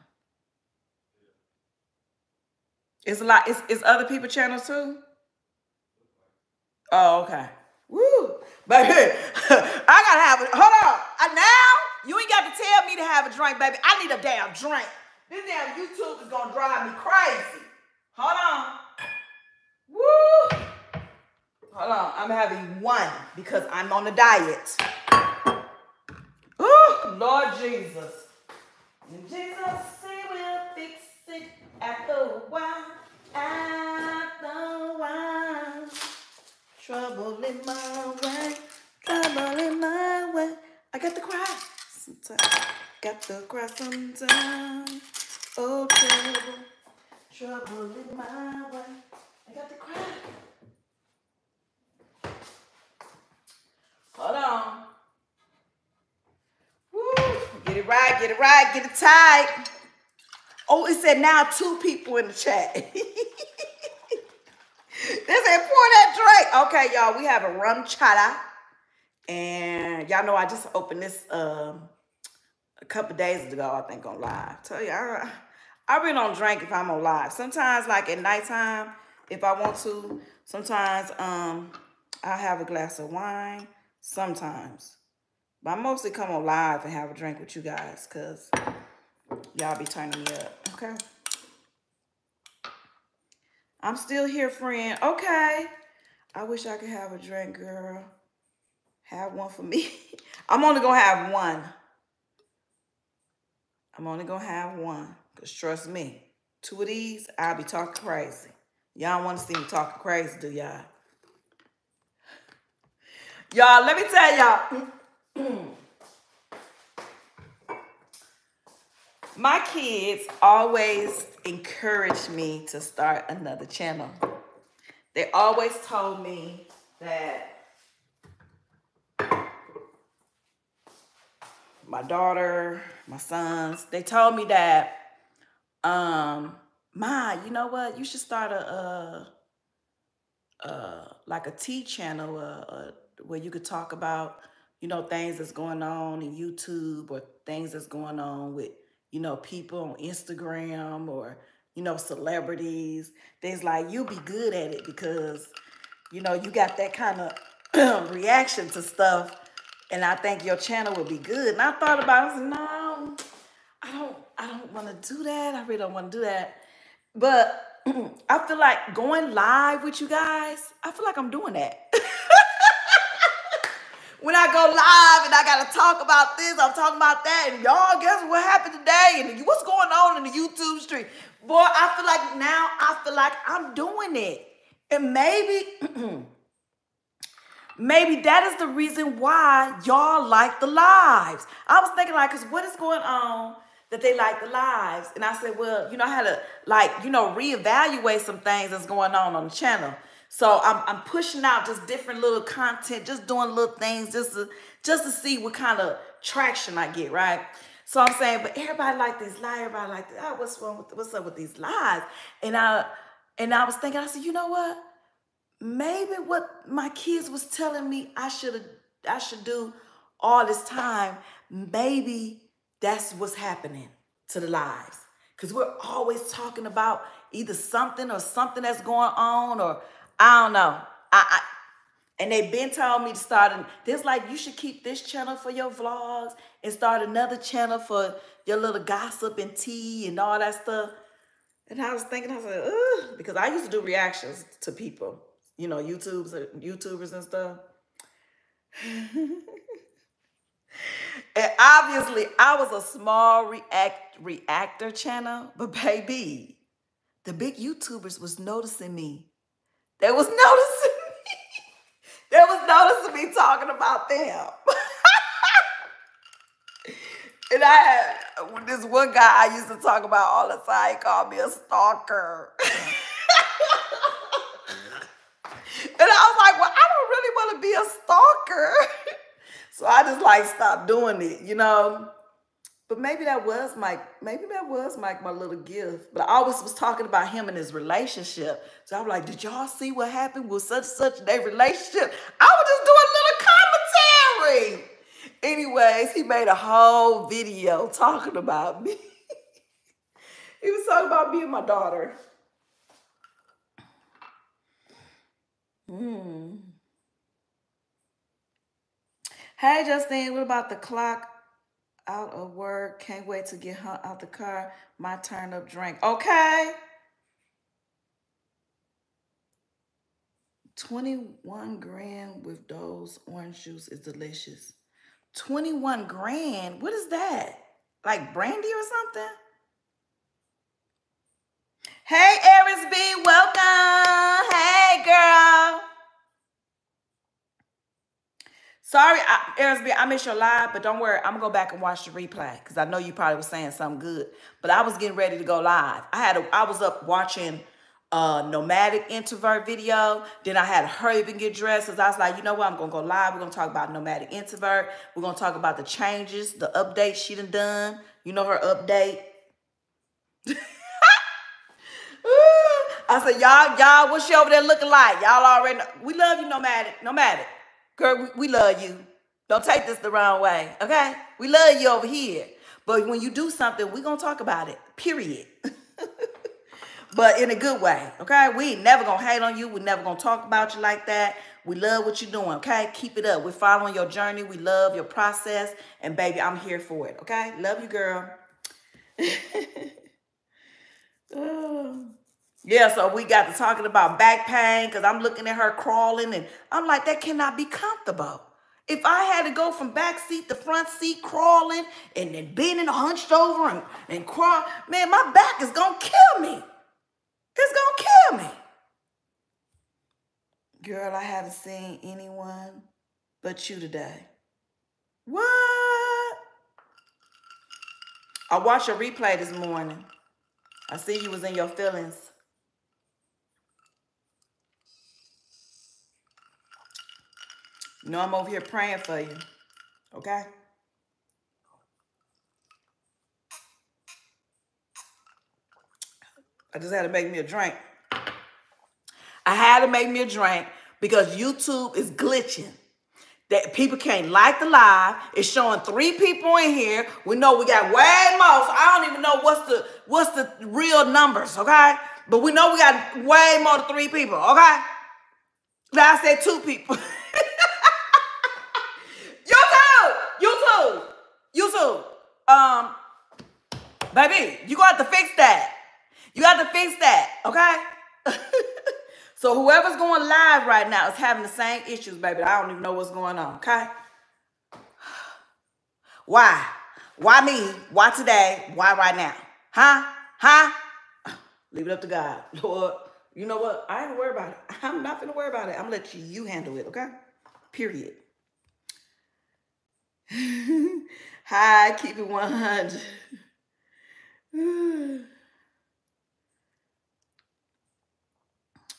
A: It's a lot. It's, it's other people channels too. Oh, okay. Woo. Baby, I gotta have it. Hold on. Uh, now, you ain't got to tell me to have a drink, baby. I need a damn drink. This damn YouTube is gonna drive me crazy. Hold on. Woo. Hold on. I'm having one because I'm on a diet. Ooh, Lord Jesus. Jesus, he will fix it while. While. Trouble in my way, trouble in my way. I got to cry got to cry sometimes. Oh, trouble, trouble in my way. I got to cry. Hold on. Woo. Get it right, get it right, get it tight. Oh, it said now two people in the chat. They said, pour that drink. Okay, y'all, we have a RumChata. And y'all know I just opened this um, a couple days ago, I think, on live. Tell you, I, I really don't drink if I'm on live. Sometimes, like at nighttime, if I want to, sometimes um, i have a glass of wine. Sometimes. But I mostly come on live and have a drink with you guys because y'all be turning me up, okay? I'm still here, friend. Okay. I wish I could have a drink, girl. Have one for me. I'm only going to have one. I'm only going to have one. Because trust me, two of these, I'll be talking crazy. Y'all want to see me talking crazy, do y'all? Y'all, let me tell y'all. My kids always encouraged me to start another channel. They always told me that my daughter, my sons, they told me that, um, Ma, you know what? You should start a, a, a like a T channel, uh, where you could talk about, you know, things that's going on in YouTube or things that's going on with, you know, people on Instagram or, you know, celebrities. Things like you'll be good at it because, you know, you got that kind of reaction to stuff. And I think your channel would be good. And I thought about it. I said, no, I don't, I don't want to do that. I really don't want to do that. But I feel like going live with you guys, I feel like I'm doing that. when I go live and I got to talk about this, I'm talking about that, and y'all guess what happened today and what's going on in the YouTube stream. Boy, I feel like now I feel like I'm doing it. And maybe, maybe that is the reason why y'all like the lives. I was thinking like, cause what is going on that they like the lives. And I said, well, you know, I had to like, you know, reevaluate some things that's going on on the channel. So I'm, I'm pushing out just different little content, just doing little things just to, just to see what kind of traction I get, right? So I'm saying, but everybody like these lies. everybody like, oh, what's wrong with, what's up with these lies? And I, and I was thinking, I said, you know what? Maybe what my kids was telling me I should have I should do all this time, maybe that's what's happening to the lives. Because we're always talking about either something or something that's going on, or I don't know. I, I and they've been telling me to start. And there's like you should keep this channel for your vlogs and start another channel for your little gossip and tea and all that stuff. And I was thinking, I was like, Ugh, because I used to do reactions to people, you know, YouTubes, uh, YouTubers and stuff. And obviously, I was a small react reactor channel, but baby, the big YouTubers was noticing me. They was noticing me. they was noticing me talking about them. and I had this one guy I used to talk about all the time. He called me a stalker. And I was like, well, I don't really want to be a stalker. So I just like stopped doing it, you know. But maybe that was my maybe that was my my little gift. But I always was talking about him and his relationship. So I was like, did y'all see what happened with such such their relationship? I was just doing a little commentary. Anyways, he made a whole video talking about me. he was talking about me and my daughter. Hmm. Hey, Justine, what about the clock out of work? Can't wait to get out the car. My turn up drink. Okay. 21 grand with those orange juice is delicious. 21 grand? What is that? Like brandy or something? Hey, Aries B, welcome. Hey, girl. Sorry, I, I missed your live, but don't worry. I'm going to go back and watch the replay because I know you probably was saying something good. But I was getting ready to go live. I had a, I was up watching a nomadic introvert video. Then I had to hurry up and get dressed because I was like, you know what? I'm going to go live. We're going to talk about nomadic introvert. We're going to talk about the changes, the updates she done done. You know her update. I said, y'all, y'all, what's she over there looking like? Y'all already know. We love you, nomadic, nomadic. Girl, we, we love you. Don't take this the wrong way, okay? We love you over here. But when you do something, we're going to talk about it, period. but in a good way, okay? We ain't never going to hate on you. we never going to talk about you like that. We love what you're doing, okay? Keep it up. We're following your journey. We love your process. And baby, I'm here for it, okay? Love you, girl. oh. Yeah, so we got to talking about back pain because I'm looking at her crawling and I'm like, that cannot be comfortable. If I had to go from back seat to front seat crawling and then bending hunched over and, and crawl, man, my back is going to kill me. It's going to kill me. Girl, I haven't seen anyone but you today. What? I watched a replay this morning. I see you was in your feelings. Know I'm over here praying for you. Okay? I just had to make me a drink. I had to make me a drink because YouTube is glitching. That people can't like the live. It's showing three people in here. We know we got way more. So I don't even know what's the what's the real numbers, okay? But we know we got way more than three people, okay? Now I said two people. Um, baby, you to have to fix that. You got to fix that, okay? so whoever's going live right now is having the same issues, baby. I don't even know what's going on, okay? Why? Why me? Why today? Why right now? Huh? Huh? Leave it up to God. Lord, you know what? I ain't gonna worry about it. I'm not gonna worry about it. I'm gonna let you handle it, okay? Period. Hi, keep it 100.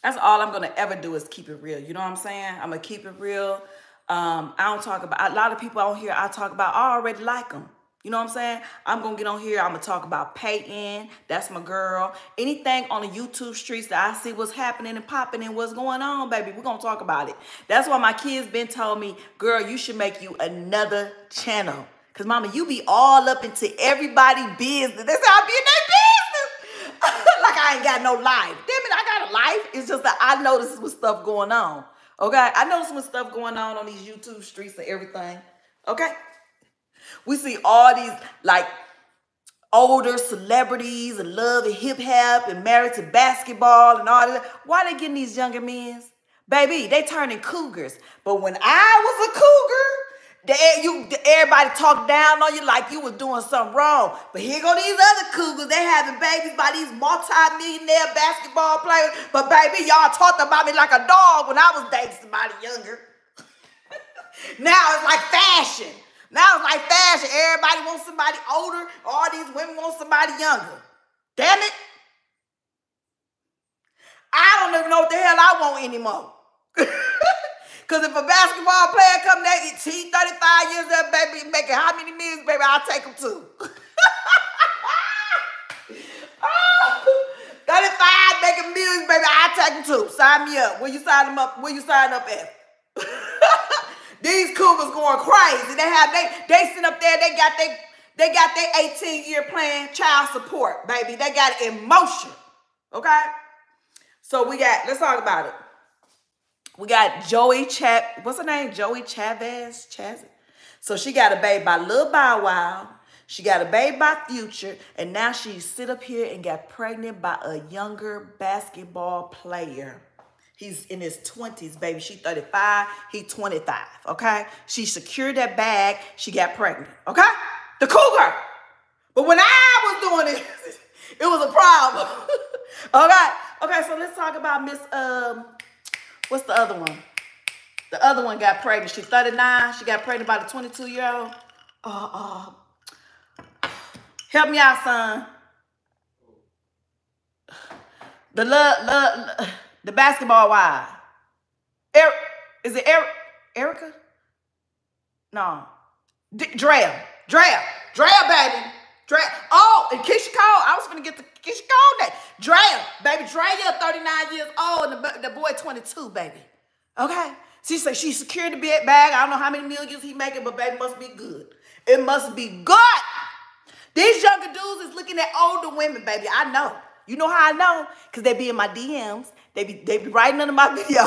A: That's all I'm gonna ever do is keep it real. You know what I'm saying? I'm gonna keep it real. Um, I don't talk about a lot of people on here. I talk about. I already like them. You know what I'm saying? I'm gonna get on here. I'm gonna talk about Peyton. That's my girl. Anything on the YouTube streets that I see what's happening and popping and what's going on, baby, we're gonna talk about it. That's why my kids been told me, girl, you should make you another channel. Cause mama, you be all up into everybody business. That's how I be in their business. like I ain't got no life. Damn it, I got a life. It's just that I notice some stuff going on. Okay? I notice some stuff going on on these YouTube streets and everything. Okay? We see all these like older celebrities and love and hip hop and married to basketball and all that. Why they getting these younger men? Baby, they turning cougars. But when I was a cougar, the, you, the, everybody talked down on you like you was doing something wrong. But here go these other cougars. They having babies by these multi-millionaire basketball players. But baby, y'all talked about me like a dog when I was dating somebody younger. now it's like fashion. Now it's like fashion. Everybody wants somebody older. All these women want somebody younger. Damn it. I don't even know what the hell I want anymore. Because if a basketball player come there, he 35 years old, baby, making how many millions, baby, I'll take him too. oh, 35 making millions, baby, I'll take him too. Sign me up. Where you sign him up? Where you sign up at? These cougars going crazy. They have they they sit up there. They got they they got their 18 year plan child support, baby. They got emotion. Okay. So we got. Let's talk about it. We got Joey Chat. What's her name? Joie Chavis. Chaz. So she got a baby by Lil Bow Wow. She got a baby by Future, and now she sit up here and got pregnant by a younger basketball player. He's in his 20s, baby. She 35, he 25, okay? She secured that bag. She got pregnant, okay? The cougar. But when I was doing it, it was a problem. okay? Okay, so let's talk about Miss, um, what's the other one? The other one got pregnant. She's 39. She got pregnant by the 22-year-old. Uh, uh, help me out, son. The love, love, the basketball wife. Er, is it er, Erica? No. D Draya. Draya. Draya, baby. Draya. Oh, and Keyshia Cole. I was to get the Keyshia Cole day. Draya. Baby, Draya, 39 years old, and the, the boy 22, baby. Okay? She said she secured the bag. I don't know how many millions he making, but baby must be good. It must be good. These younger dudes is looking at older women, baby. I know. You know how I know? Because they be in my DMs. They be they be writing under my video.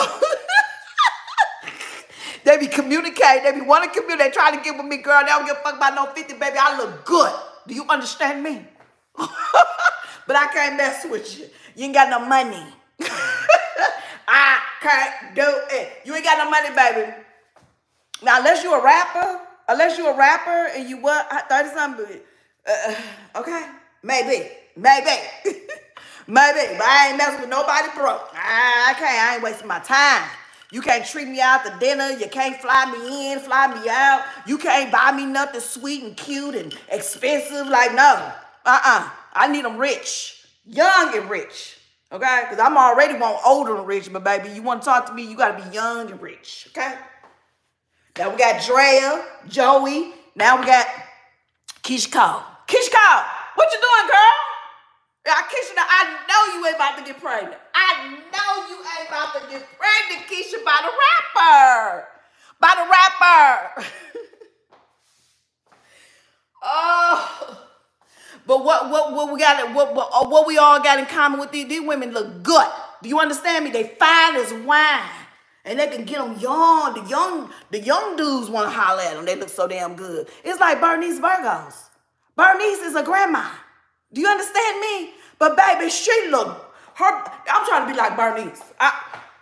A: they be communicating. They be want to communicate. They trying to get with me, girl. They don't give a fuck about no 50, baby. I look good. Do you understand me? but I can't mess with you. You ain't got no money. I can't do it. You ain't got no money, baby. Now, unless you a rapper, unless you a rapper and you what, 30 something, uh, okay, maybe, maybe. Maybe, but I ain't messing with nobody broke. I, I can't. I ain't wasting my time. You can't treat me out to dinner. You can't fly me in, fly me out. You can't buy me nothing sweet and cute and expensive. Like, no. Uh-uh. I need them rich. Young and rich. Okay? Because I'm already want older and rich, but baby, you want to talk to me, you got to be young and rich. Okay? Now we got Draya, Joie. Now we got. Keyshia Cole, what you doing, girl? Keyshia, I know you ain't about to get pregnant. I know you ain't about to get pregnant, Keyshia, by the rapper. By the rapper. oh. But what what what we got what what, uh, what we all got in common with these, these women look good. Do you understand me? They fine as wine. And they can get them young. The young, the young dudes want to holler at them. They look so damn good. It's like Bernice Burgos. Bernice is a grandma. Do you understand me? But baby, she look her. I'm trying to be like Bernice. I,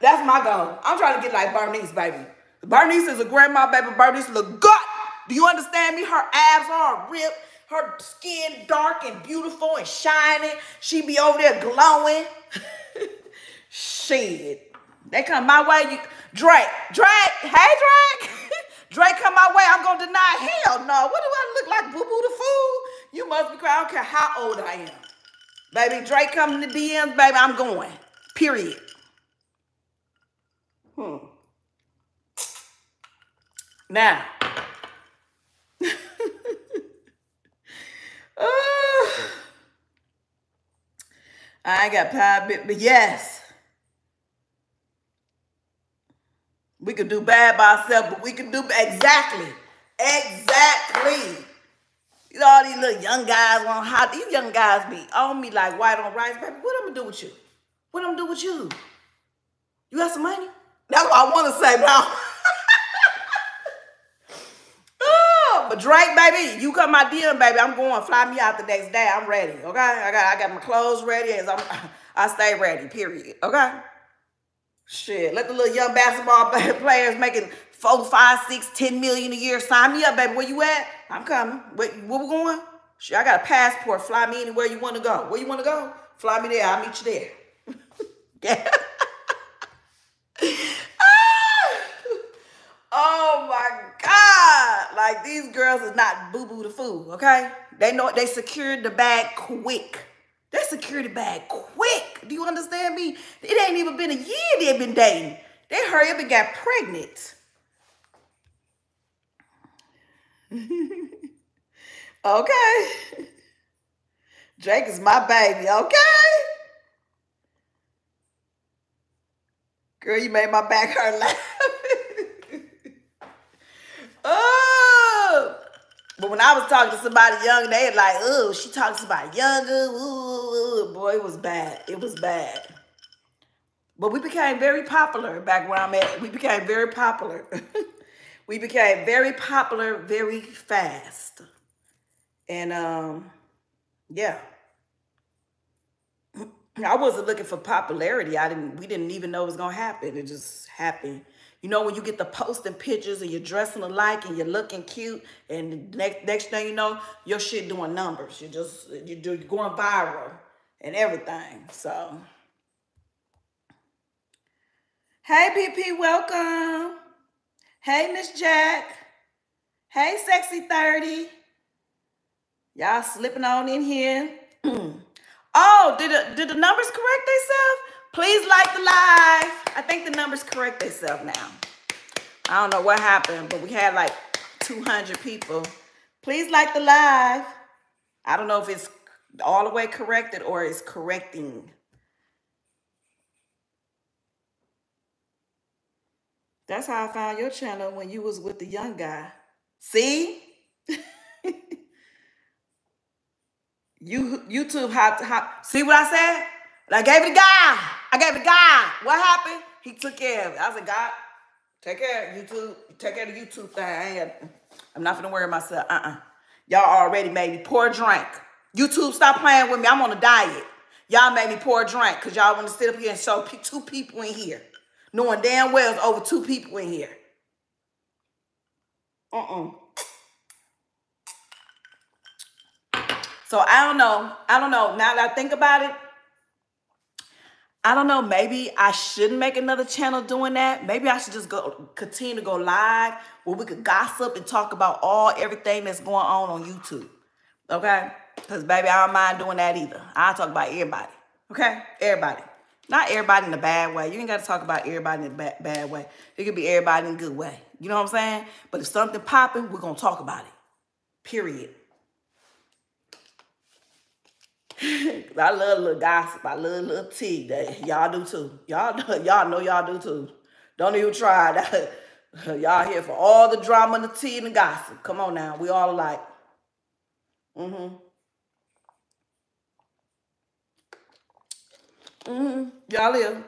A: that's my goal. I'm trying to get like Bernice, baby. Bernice is a grandma, baby. Bernice look good. Do you understand me? Her abs are ripped. Her skin dark and beautiful and shining. She be over there glowing. Shit. They come my way. You Drake. Drake. Hey Drake. Drake come my way. I'm gonna deny. Hell no. What do I look like? Boo boo the fool? You must be crying. I don't care how old I am. Baby, Drake coming to DMs, baby. I'm going. Period. Hmm. Now. I ain't got power, but yes. We could do bad by ourselves, but we could do exactly. Exactly. All these little young guys want how these young guys be on me like white on rice, baby. What I'm gonna do with you? What I'm gonna do with you? You got some money? That's what I want to say, bro. Oh, but Drake, baby, you come my DM, baby. I'm going. Fly me out the next day. I'm ready. Okay. I got I got my clothes ready. As I'm I stay ready. Period. Okay. Shit. Let the little young basketball players making four, five, six, ten million a year sign me up, baby. Where you at? I'm coming. Where, where we going? Shit, I got a passport. Fly me anywhere you want to go. Where you want to go? Fly me there. I'll meet you there. yeah. Oh my God. Like these girls is not boo-boo the fool, okay? They know they secured the bag quick. They secured the bag quick. Do you understand me? It ain't even been a year they've been dating. They hurry up and got pregnant. okay. Drake is my baby, okay? Girl, you made my back hurt laugh. oh. But when I was talking to somebody young, they like, oh, she talks about younger. Ooh, boy, it was bad. It was bad. But we became very popular back where I'm at. We became very popular. we became very popular very fast. And um, yeah. I wasn't looking for popularity. I didn't we didn't even know it was gonna happen. It just happened. You know, when you get the posting pictures and you're dressing alike and you're looking cute, and next next thing you know, your shit doing numbers. You're just you're going viral and everything. So, hey PP, welcome. Hey Miss Jack. Hey Sexy 30. Y'all slipping on in here. oh, did, the, did the numbers correct themselves? Please like the live. I think the numbers correct themselves now. I don't know what happened, but we had like 200 people. Please like the live. I don't know if it's all the way corrected or it's correcting. That's how I found your channel when you was with the young guy. See? you YouTube hop to hop. See what I said? I gave it a guy. I gave it a guy. What happened? He took care of it. I said, God, take care of YouTube. Take care of YouTube thing. I ain't, I'm not gonna worry myself. Uh-uh. Y'all already made me pour a drink. YouTube, stop playing with me. I'm on a diet. Y'all made me pour a drink because y'all want to sit up here and show two people in here. Knowing damn well it's over two people in here. Uh-uh. So I don't know. I don't know. Now that I think about it, I don't know, maybe I shouldn't make another channel doing that. Maybe I should just go continue to go live where we could gossip and talk about all everything that's going on on YouTube. Okay? Because, baby, I don't mind doing that either. i talk about everybody. Okay? Everybody. Not everybody in a bad way. You ain't got to talk about everybody in a bad, bad way. It could be everybody in a good way. You know what I'm saying? But if something popping, we're going to talk about it. Period. I love a little gossip. I love a little tea. Y'all do too. Y'all y'all know y'all do too. Don't even try that. y'all here for all the drama and the tea and the gossip. Come on now. We all alike. Mm-hmm. Mm-hmm. Y'all here.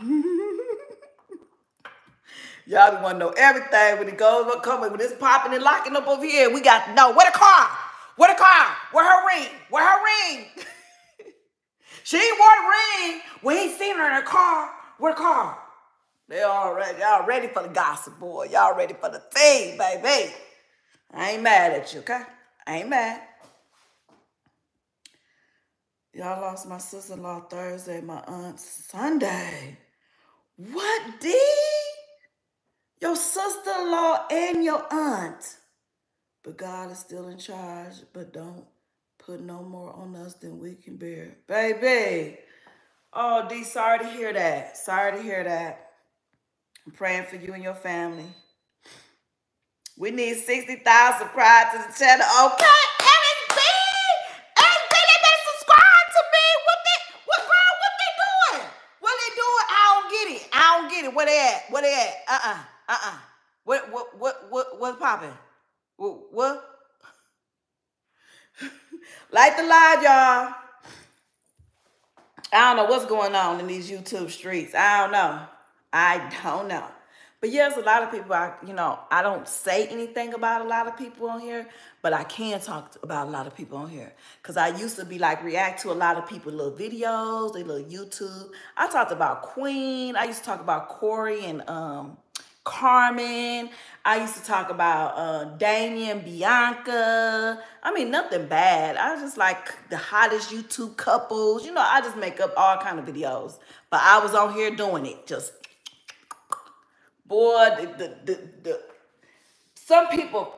A: Y'all want to know everything when it goes, what coming, when it's popping and locking up over here. We got to know where the car, where the car, where her ring, where her ring. she ain't wore the ring. We ain't seen her in her car. Where the car? They all ready. Y'all ready for the gossip, boy. Y'all ready for the thing, baby. I ain't mad at you, okay? I ain't mad. Y'all lost my sister-in-law Thursday, my aunt Sunday. What, D? Your sister-in-law and your aunt. But God is still in charge, but don't put no more on us than we can bear. Baby. Oh, D, sorry to hear that. Sorry to hear that. I'm praying for you and your family. We need 60,000 subscribers to the channel. Okay, MSB! MSB, they better subscribe to me. What they, what, girl, what they doing? What they doing? I don't get it. I they at? Where they at? Uh-uh, uh-uh. What, what, what, what, what's popping? What, what? like the live, y'all. I don't know what's going on in these YouTube streets. I don't know. I don't know. But yes, a lot of people, I, you know, I don't say anything about a lot of people on here, but I can talk about a lot of people on here. Because I used to be like, react to a lot of people, little videos, they little YouTube. I talked about Queen. I used to talk about Corey and um, Carmen. I used to talk about uh, Damien, Bianca. I mean, nothing bad. I just like the hottest YouTube couples. You know, I just make up all kind of videos. But I was on here doing it. Just, boy, the, the, the, the some people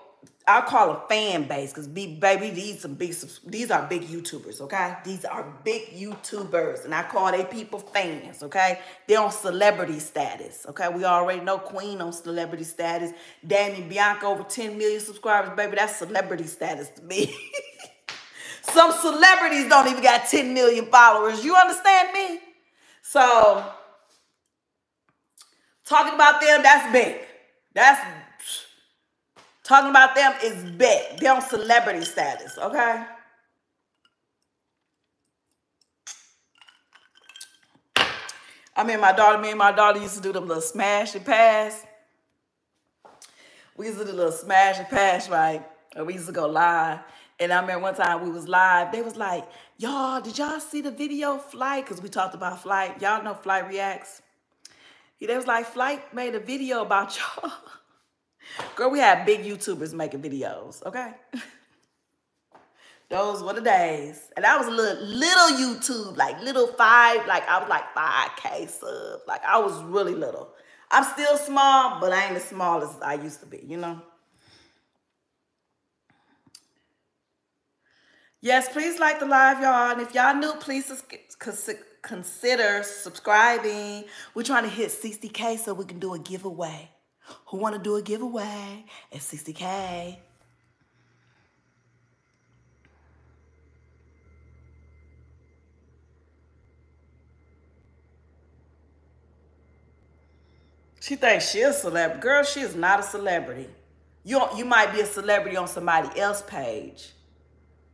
A: I call them fan base because be baby, these some big these are big YouTubers, okay? These are big YouTubers, and I call they people fans, okay? They're on celebrity status, okay? We already know Queen on celebrity status. Danny Bianca over 10 million subscribers, baby. That's celebrity status to me. some celebrities don't even got 10 million followers. You understand me? So talking about them, that's big. That's Talking about them is big. They're on celebrity status, okay? I mean, my daughter, me and my daughter used to do them little smash and pass. We used to do little smash and pass, right? And we used to go live. And I remember one time we was live, they was like, y'all, did y'all see the video Flight? Because we talked about Flight. Y'all know Flight Reacts. They was like, Flight made a video about y'all. Girl, we had big YouTubers making videos, okay? Those were the days. And I was a little, little YouTube, like little five, like I was like 5K sub. Like I was really little. I'm still small, but I ain't as small as I used to be, you know? Yes, please like the live, y'all. And if y'all new, please consider subscribing. We're trying to hit 60K so we can do a giveaway. Who want to do a giveaway at 60K? She thinks she's a celebrity. Girl, she is not a celebrity. You, you might be a celebrity on somebody else's page.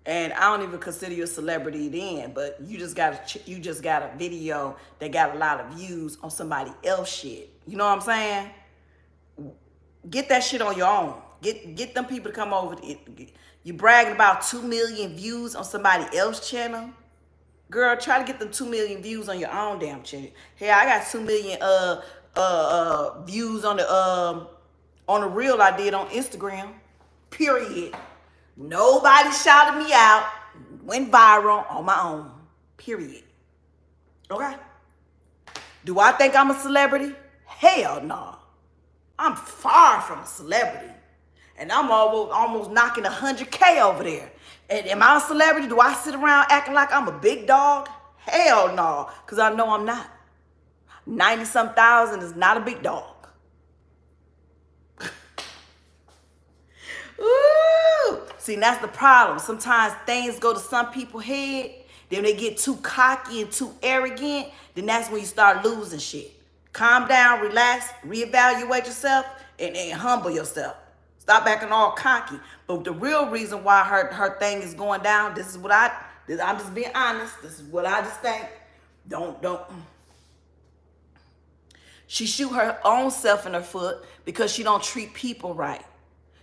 A: And I don't even consider you a celebrity then, but you just got a, you just got a video that got a lot of views on somebody else shit. You know what I'm saying? Get that shit on your own. Get get them people to come over. You bragging about 2 million views on somebody else's channel. Girl, try to get them 2 million views on your own damn channel. Hey, I got 2 million uh uh, uh views on the um on the reel I did on Instagram. Period. Nobody shouted me out. Went viral on my own. Period. Okay? Do I think I'm a celebrity? Hell no. Nah. I'm far from a celebrity. And I'm almost, almost knocking 100K over there. And am I a celebrity? Do I sit around acting like I'm a big dog? Hell no, because I know I'm not. 90 some thousand is not a big dog. Ooh, See, that's the problem. Sometimes things go to some people's head, then they get too cocky and too arrogant, then that's when you start losing shit. Calm down, relax, reevaluate yourself, and, and humble yourself. Stop acting all cocky. But the real reason why her, her thing is going down, this is what I, this, I'm just being honest. This is what I just think. Don't, don't. Mm. She shoot her own self in her foot because she don't treat people right.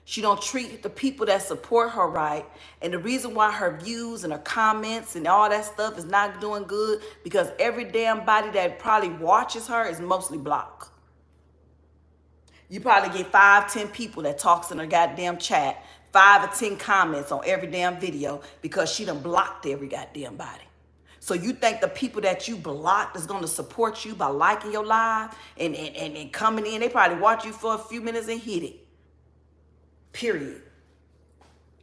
A: She don't treat the people that support her right. And the reason why her views and her comments and all that stuff is not doing good because every damn body that probably watches her is mostly blocked. You probably get five, ten people that talks in her goddamn chat, five or ten comments on every damn video because she done blocked every goddamn body. So you think the people that you blocked is going to support you by liking your live and, and, and, and coming in, they probably watch you for a few minutes and hit it. Period.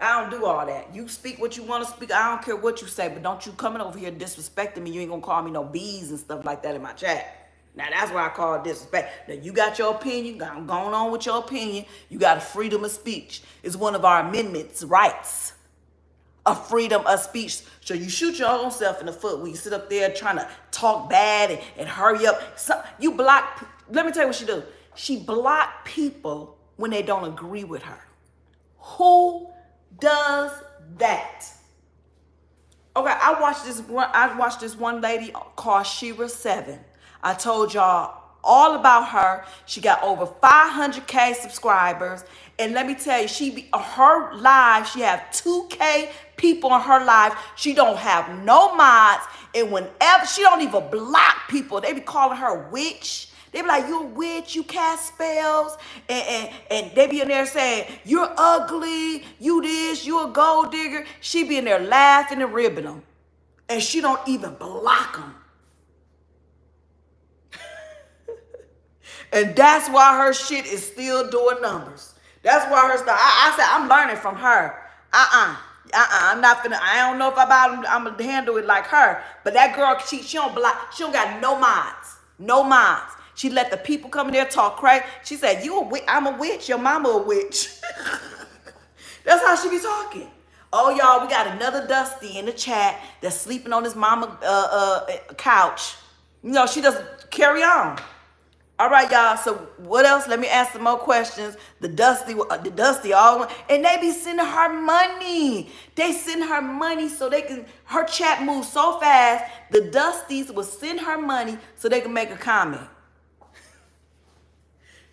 A: I don't do all that. You speak what you want to speak. I don't care what you say, but don't you coming over here disrespecting me. You ain't gonna call me no bees and stuff like that in my chat. Now that's why I call disrespect. Now you got your opinion. I'm going on with your opinion. You got a freedom of speech. It's one of our amendments, rights. A freedom of speech. So you shoot your own self in the foot when you sit up there trying to talk bad and, and hurry up. So, you block. Let me tell you what she do. She block people when they don't agree with her. Who does that? Okay, I watched this one. I watched this one lady called Shera Seven. I told y'all all about her. She got over 500k subscribers, and let me tell you, she be her live. She have 2k people on her live. She don't have no mods, and whenever she don't even block people, they be calling her witch. They be like, you a witch, you cast spells. And, and, and they be in there saying, you're ugly, you this, you a gold digger. She be in there laughing and ribbing them. And she don't even block them. and that's why her shit is still doing numbers. That's why her stuff, I, I said, I'm learning from her. Uh-uh. Uh-uh, I'm not finna, I don't know if I'm, I'm gonna handle it like her. But that girl, she, she don't block, she don't got no mods. No mods. She let the people come in there talk crazy. She said, "You a witch? I'm a witch. Your mama a witch." That's how she be talking. Oh, y'all, we got another Dusty in the chat that's sleeping on his mama uh, uh, couch. You know, she doesn't carry on. All right, y'all. So what else? Let me ask some more questions. The Dusty, uh, the Dusty, all and they be sending her money. They send her money so they can. Her chat moves so fast. The Dusties will send her money so they can make a comment.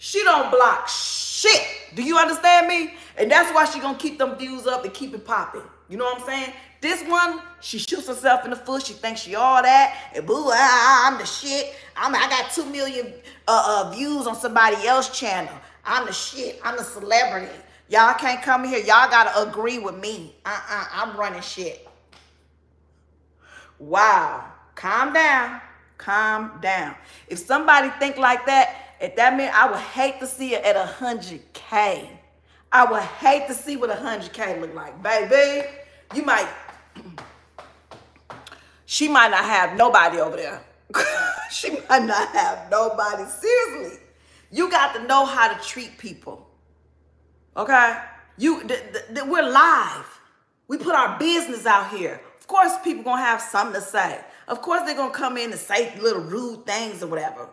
A: She don't block shit. Do you understand me? And that's why she gonna keep them views up and keep it popping. You know what I'm saying? This one, she shoots herself in the foot. She thinks she all that. And boo, ah, ah, I'm the shit. I'm, I got 2 million uh, uh, views on somebody else's channel. I'm the shit. I'm the celebrity. Y'all can't come here. Y'all got to agree with me. Uh-uh. I'm running shit. Wow. Calm down. Calm down. If somebody think like that, if that meant I would hate to see it at 100K. I would hate to see what 100K look like. Baby, you might, she might not have nobody over there. she might not have nobody. Seriously. You got to know how to treat people. Okay? You, we're live. We put our business out here. Of course, people going to have something to say. Of course, they're going to come in and say little rude things or whatever.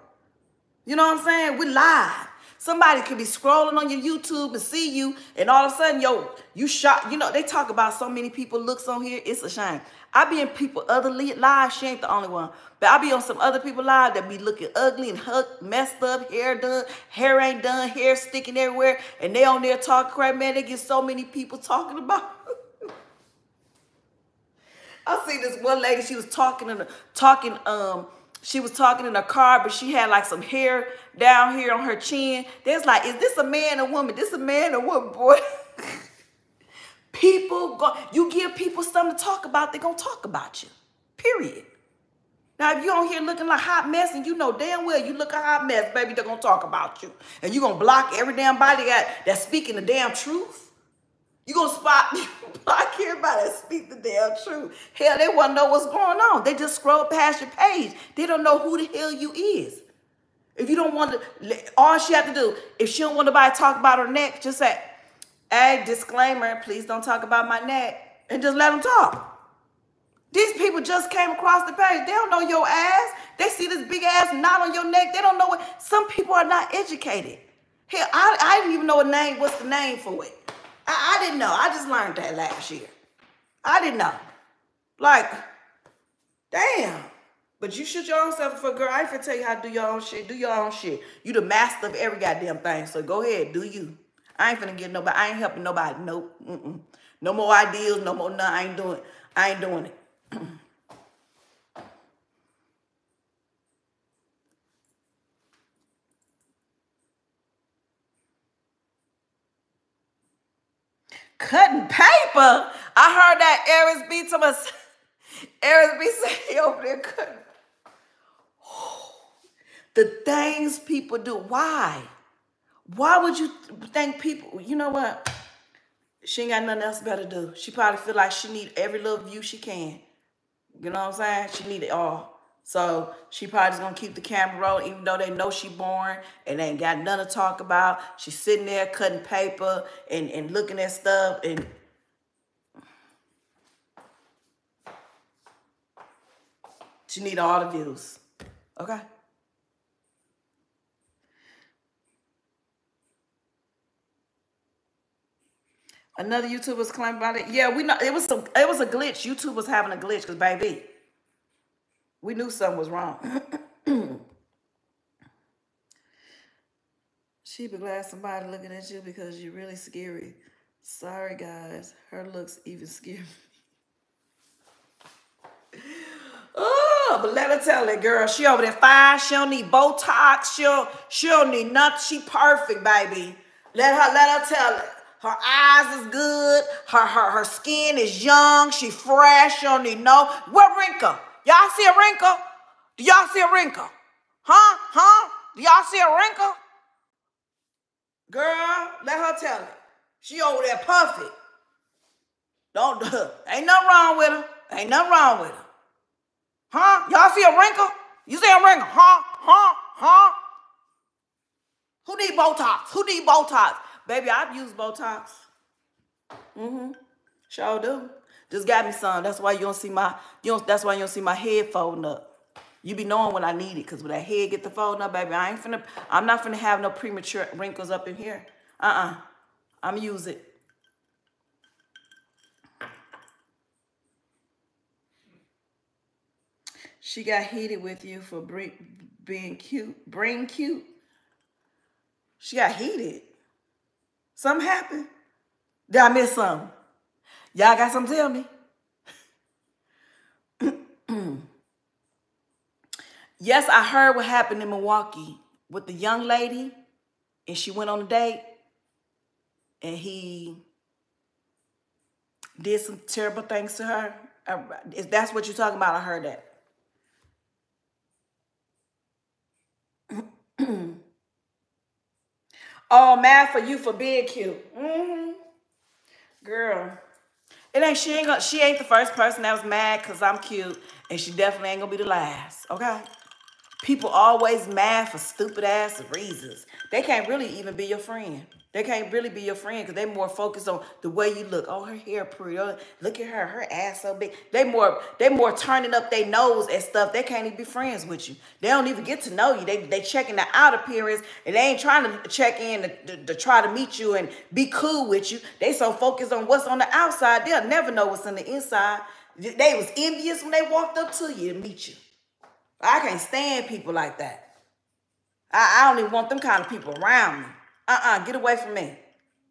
A: You know what I'm saying? We're live. Somebody could be scrolling on your YouTube and see you, and all of a sudden, yo, you shot. You know, they talk about so many people looks on here. It's a shame. I be in people other live. She ain't the only one. But I be on some other people live that be looking ugly and hooked, messed up, hair done, hair ain't done, hair sticking everywhere. And they on there talking crap, man. They get so many people talking about. I see this one lady, she was talking and talking, um, she was talking in a car, but she had like some hair down here on her chin. There's like, is this a man or woman? This a man or woman, boy? people go, you give people something to talk about, they're gonna talk about you. Period. Now, if you on here looking like hot mess and you know damn well you look a hot mess, baby, they're gonna talk about you. And you gonna block every damn body that, that's speaking the damn truth. You gonna spot block everybody that speak the damn truth. Hell, they wanna know what's going on. They just scroll past your page. They don't know who the hell you is. If you don't want to, all she have to do, if she don't want nobody to talk about her neck, just say, A disclaimer, please don't talk about my neck and just let them talk. These people just came across the page. They don't know your ass. They see this big ass knot on your neck. They don't know what. Some people are not educated. Hell, I, I didn't even know a name. What's the name for it? I, I didn't know. I just learned that last year. I didn't know. Like, damn. But you shoot your own self for girl. I ain't finna tell you how to do your own shit. Do your own shit. You the master of every goddamn thing. So go ahead, do you. I ain't finna get nobody. I ain't helping nobody. Nope. Mm-mm. No more ideas. No more. No, I ain't doing. I ain't doing it. Cutting paper. I heard that Aries B to us. Aries B say over there cutting. the things people do. Why? Why would you think people, you know what? She ain't got nothing else better to do. She probably feel like she need every little view she can. You know what I'm saying? She need it all. So she probably just gonna keep the camera rolling, even though they know she born and ain't got nothing to talk about. She's sitting there cutting paper and, and looking at stuff and she need all the views. Okay. Another YouTuber was claiming about it. Yeah, we know it was it was a glitch. YouTube was having a glitch because baby, we knew something was wrong. she be glad somebody looking at you because you're really scary. Sorry guys, her looks even scary. oh, but let her tell it, girl. She over there fine. She don't need Botox. She don't, she don't need nothing. She perfect, baby. Let her let her tell it. Her eyes is good. Her, her, her skin is young. She fresh. She don't need no. What wrinkle? Y'all see a wrinkle? Do y'all see a wrinkle? Huh? Huh? Do y'all see a wrinkle? Girl, let her tell it. She over there perfect. Don't, ain't nothing wrong with her. Ain't nothing wrong with her. Huh? Y'all see a wrinkle? You see a wrinkle? Huh? Huh? Huh? Who need Botox? Who need Botox? Baby, I've used Botox. Mm-hmm. Sure do. Just got me some. That's why you don't see my, you don't, that's why you don't see my head folding up. You be knowing when I need it, because when that head get the folding up, baby, I ain't finna, I'm not finna have no premature wrinkles up in here. Uh-uh. I'm use it. She got heated with you for being cute, brain cute. She got heated. Something happened? Did I miss something? Y'all got something to tell me? yes, I heard what happened in Milwaukee with the young lady, and she went on a date, and he did some terrible things to her. If that's what you're talking about, I heard that. oh, mad for you for being cute. Mm-hmm. Girl. It ain't she ain't gonna, she ain't the first person that was mad because I'm cute, and she definitely ain't gonna be the last. Okay. People always mad for stupid ass reasons. They can't really even be your friend. They can't really be your friend because they more focused on the way you look. Oh, her hair pretty. Oh, look at her, her ass so big. They more they more turning up their nose and stuff. They can't even be friends with you. They don't even get to know you. They they checking the out appearance and they ain't trying to check in to, to, to try to meet you and be cool with you. They so focused on what's on the outside, they'll never know what's on the inside. They was envious when they walked up to you to meet you. I can't stand people like that. I, I don't even want them kind of people around me. Uh-uh, get away from me.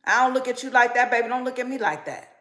A: I don't look at you like that, baby. Don't look at me like that.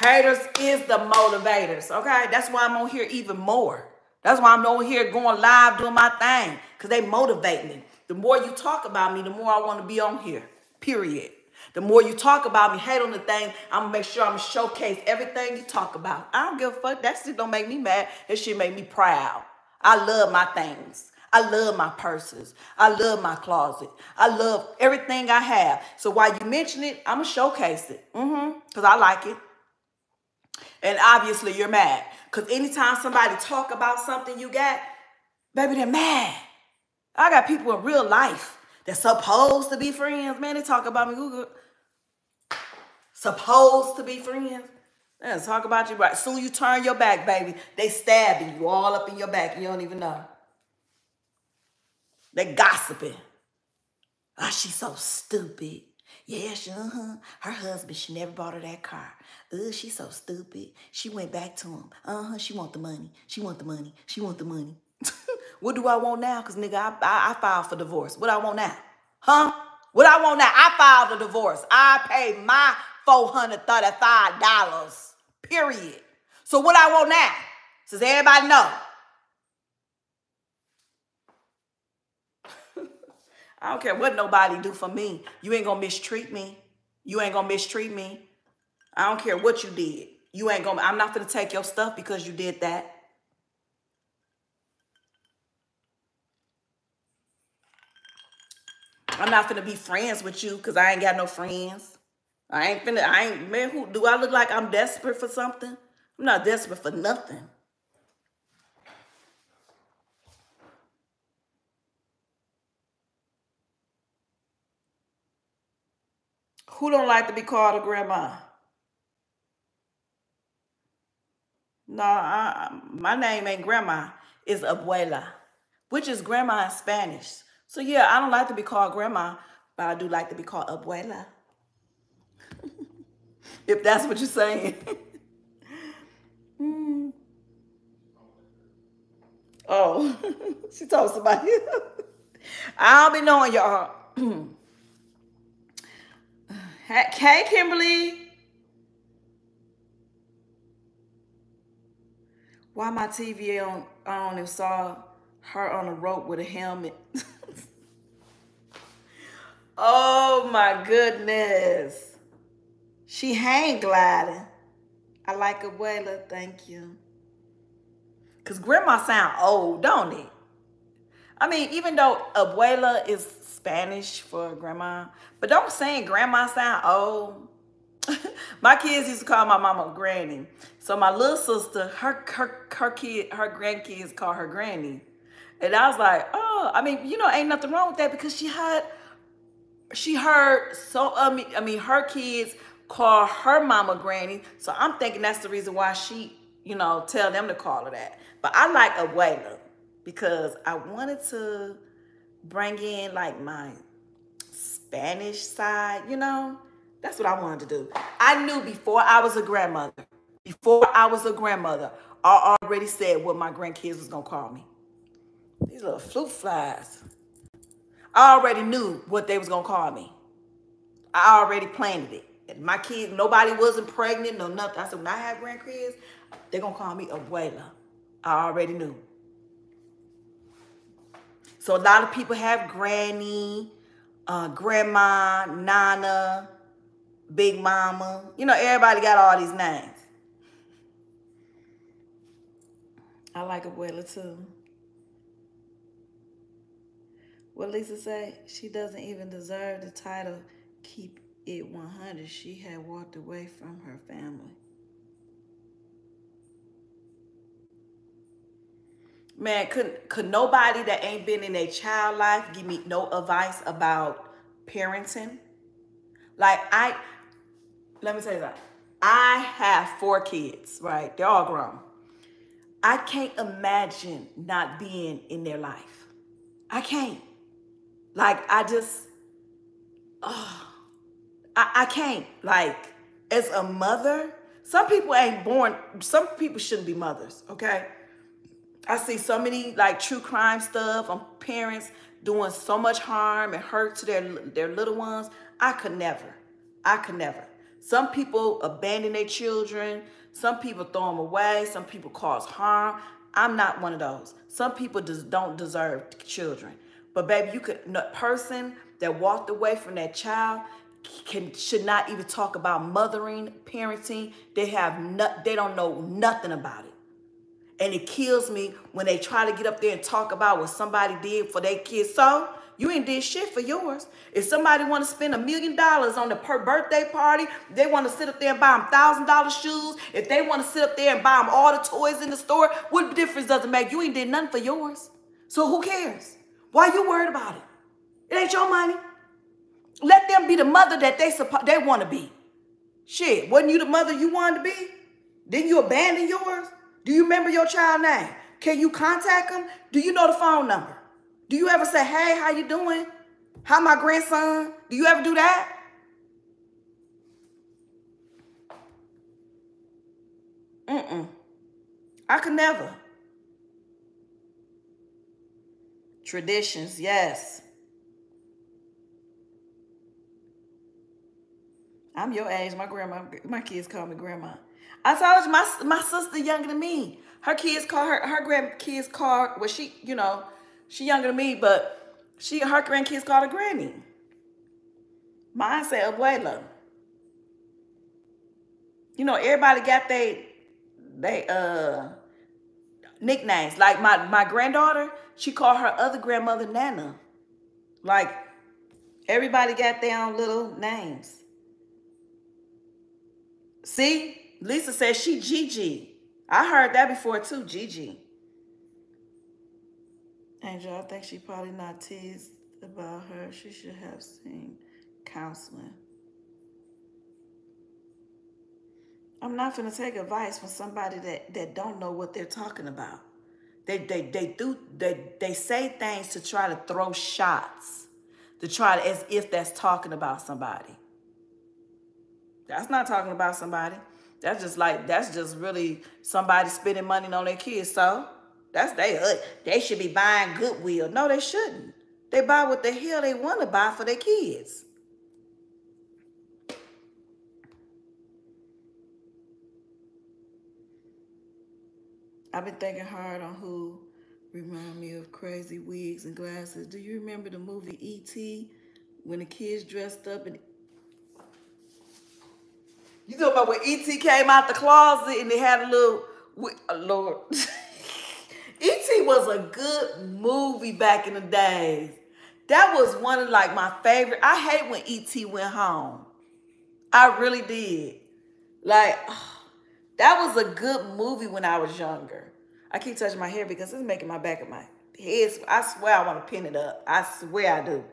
A: Haters is the motivators, okay? That's why I'm on here even more. That's why I'm over here going live doing my thing because they motivate me. The more you talk about me, the more I want to be on here, period. The more you talk about me, hate on the thing, I'm gonna make sure I'm gonna showcase everything you talk about. I don't give a fuck. That shit don't make me mad. That shit make me proud. I love my things. I love my purses. I love my closet. I love everything I have. So while you mention it, I'm gonna showcase it. Mm-hmm. Because I like it. And obviously you're mad. Because anytime somebody talk about something you got, Baby, they're mad. I got people in real life that's supposed to be friends. Man, they talk about me. Google. Supposed to be friends. They talk about you right. Soon you turn your back, baby. They stabbing you all up in your back and you don't even know. They gossiping. Oh, she's so stupid. Yeah, she, uh-huh. Her husband, she never bought her that car. Ugh, she's so stupid. She went back to him. Uh-huh, she want the money. She want the money. She want the money. what do I want now? Because, nigga, I, I, I filed for divorce. What I want now? Huh? What I want now? I filed a divorce. I paid my $435. Period. So what I want now? Says everybody know. I don't care what nobody do for me. You ain't gonna mistreat me. You ain't gonna mistreat me. I don't care what you did. You ain't gonna, I'm not gonna take your stuff because you did that. I'm not gonna be friends with you because I ain't got no friends. I ain't finna, I ain't, man, who, do I look like I'm desperate for something? I'm not desperate for nothing. Who don't like to be called a grandma? No, I, my name ain't grandma. It's abuela, which is grandma in Spanish. So yeah, I don't like to be called grandma, but I do like to be called abuela. If that's what you're saying. mm. Oh, she told somebody. I don't be knowing y'all. Hey, Kimberly. Why my TV on, on and saw her on a rope with a helmet? oh my goodness. She hang gliding. I like abuela, thank you. Cause grandma sound old, don't it? I mean, even though abuela is Spanish for grandma. But don't saying grandma sound old. my kids used to call my mama granny. So my little sister, her her her kid, her grandkids call her granny. And I was like, oh, I mean, you know, ain't nothing wrong with that because she had she heard so mean, I mean her kids call her mama granny. So I'm thinking that's the reason why she, you know, tell them to call her that. But I like abuela because I wanted to bring in like my Spanish side, you know? That's what I wanted to do. I knew before I was a grandmother, before I was a grandmother, I already said what my grandkids was gonna call me. These little fruit flies. I already knew what they was gonna call me. I already planned it. My kids, nobody wasn't pregnant, no nothing. I said, when I have grandkids, they're gonna call me abuela. I already knew. So a lot of people have granny, uh, grandma, nana, big mama. You know, everybody got all these names. I like abuela too. What Lisa say? She doesn't even deserve the title, keep it 100. She had walked away from her family. man, could could nobody that ain't been in a child life give me no advice about parenting? Like I, let me tell you that. I have four kids, right? They're all grown. I can't imagine not being in their life. I can't. Like I just, oh, I, I can't. Like as a mother, some people ain't born. Some people shouldn't be mothers. Okay I see so many like true crime stuff on parents doing so much harm and hurt to their their little ones. I could never. I could never. Some people abandon their children. Some people throw them away. Some people cause harm. I'm not one of those. Some people just don't deserve children. But baby, you could a person that walked away from that child can should not even talk about mothering, parenting. They have not, they don't know nothing about it. And it kills me when they try to get up there and talk about what somebody did for their kids. So you ain't did shit for yours. If somebody want to spend a million dollars on the per birthday party, they want to sit up there and buy them thousand dollar shoes. If they want to sit up there and buy them all the toys in the store, what difference does it make? You ain't did nothing for yours. So who cares? Why you worried about it? It ain't your money. Let them be the mother that they suppo- they want to be. Shit, wasn't you the mother you wanted to be? Didn't you abandon yours? Do you remember your child name? Can you contact them? Do you know the phone number? Do you ever say, hey, how you doing? How my grandson? Do you ever do that? Mm-mm. I could never. Traditions, yes. I'm your age. My grandma, my kids call me grandma. I you my my sister younger than me. Her kids call her her grandkids call well she you know she younger than me but she her grandkids call her granny. Mine say abuela. You know everybody got they they uh nicknames. Like my my granddaughter, she called her other grandmother Nana. Like everybody got their own little names. See? Lisa says she Gigi. I heard that before too, Gigi. Angel, I think she probably not teased about her. She should have seen counseling. I'm not gonna take advice from somebody that, that don't know what they're talking about. They they they do they they say things to try to throw shots, to try to as if that's talking about somebody. That's not talking about somebody. That's just like that's just really somebody spending money on their kids. So that's they uh, they should be buying Goodwill. No, they shouldn't. They buy what the hell they want to buy for their kids. I've been thinking hard on who remind me of crazy wigs and glasses. Do you remember the movie E.T. when the kids dressed up and you talking about when E.T. came out the closet and they had a little, uh, Lord. E.T. was a good movie back in the days. That was one of like my favorite. I hate when E.T. went home. I really did. Like, oh, that was a good movie when I was younger. I keep touching my hair because it's making my back of my head. I swear I want to pin it up. I swear I do.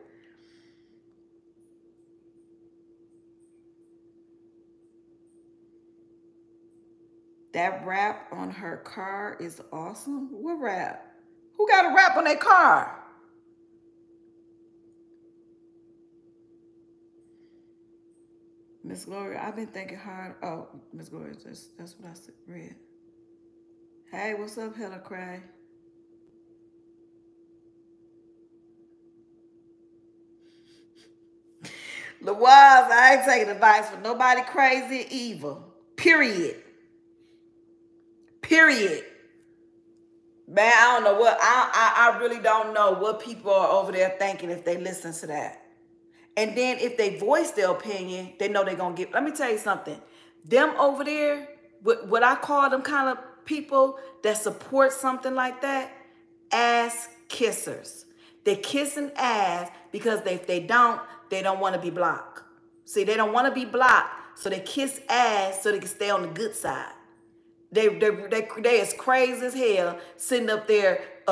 A: That wrap on her car is awesome. What wrap? Who got a wrap on their car? Miss Gloria, I've been thinking hard. Oh, Miss Gloria, that's, that's what I said, read. Hey, what's up, Hella Cray? Lawaz, I ain't taking advice from nobody crazy evil. Period. Period. Man, I don't know what I, I I really don't know what people are over there thinking if they listen to that. And then if they voice their opinion, they know they're gonna get. Let me tell you something. Them over there, what, what I call them kind of people that support something like that, ass kissers. They're kissing ass because they, if they don't, they don't want to be blocked. See, they don't want to be blocked, so they kiss ass so they can stay on the good side. They, they, they, they as crazy as hell sitting up there uh,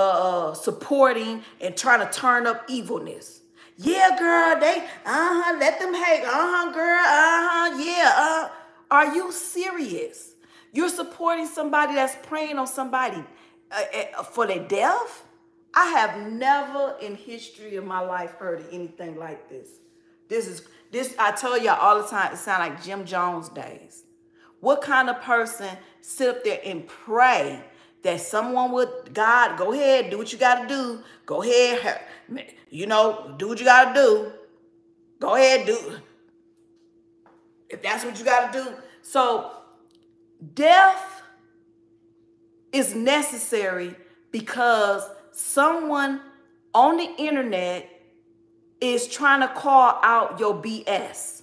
A: uh, supporting and trying to turn up evilness. Yeah, girl, they, uh-huh, let them hate. Uh-huh, girl, uh-huh, yeah. Uh. Are you serious? You're supporting somebody that's praying on somebody uh, uh, for their death? I have never in history of my life heard of anything like this. This is, this, I tell y'all all the time, it sounds like Jim Jones days. What kind of person sit up there and pray that someone would, God, go ahead, do what you got to do. Go ahead, you know, do what you got to do. Go ahead, do. If that's what you got to do. So death is necessary because someone on the internet is trying to call out your BS.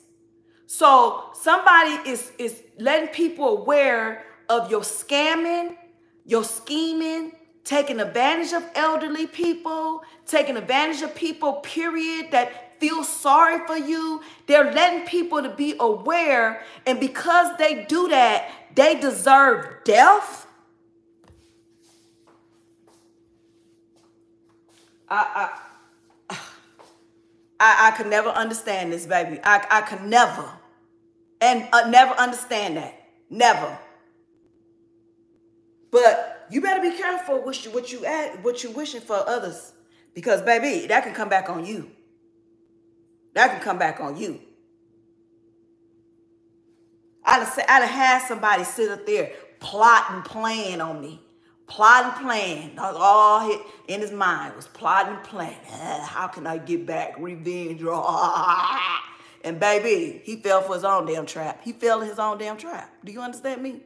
A: So somebody is, is letting people aware of your scamming, your scheming, taking advantage of elderly people, taking advantage of people, period, that feel sorry for you. They're letting people to be aware. And because they do that, they deserve death. I, I, I, I could never understand this, baby. I, I could never, and uh, never understand that. Never. But you better be careful what you what you add, what you wishing for others, because baby, that can come back on you. That can come back on you. I'd have, I'd have had somebody sit up there plotting, playing on me. Plotting, playing. All in his mind was plotting. Uh, how can I get back? Revenge. And baby, he fell for his own damn trap. He fell in his own damn trap. Do you understand me?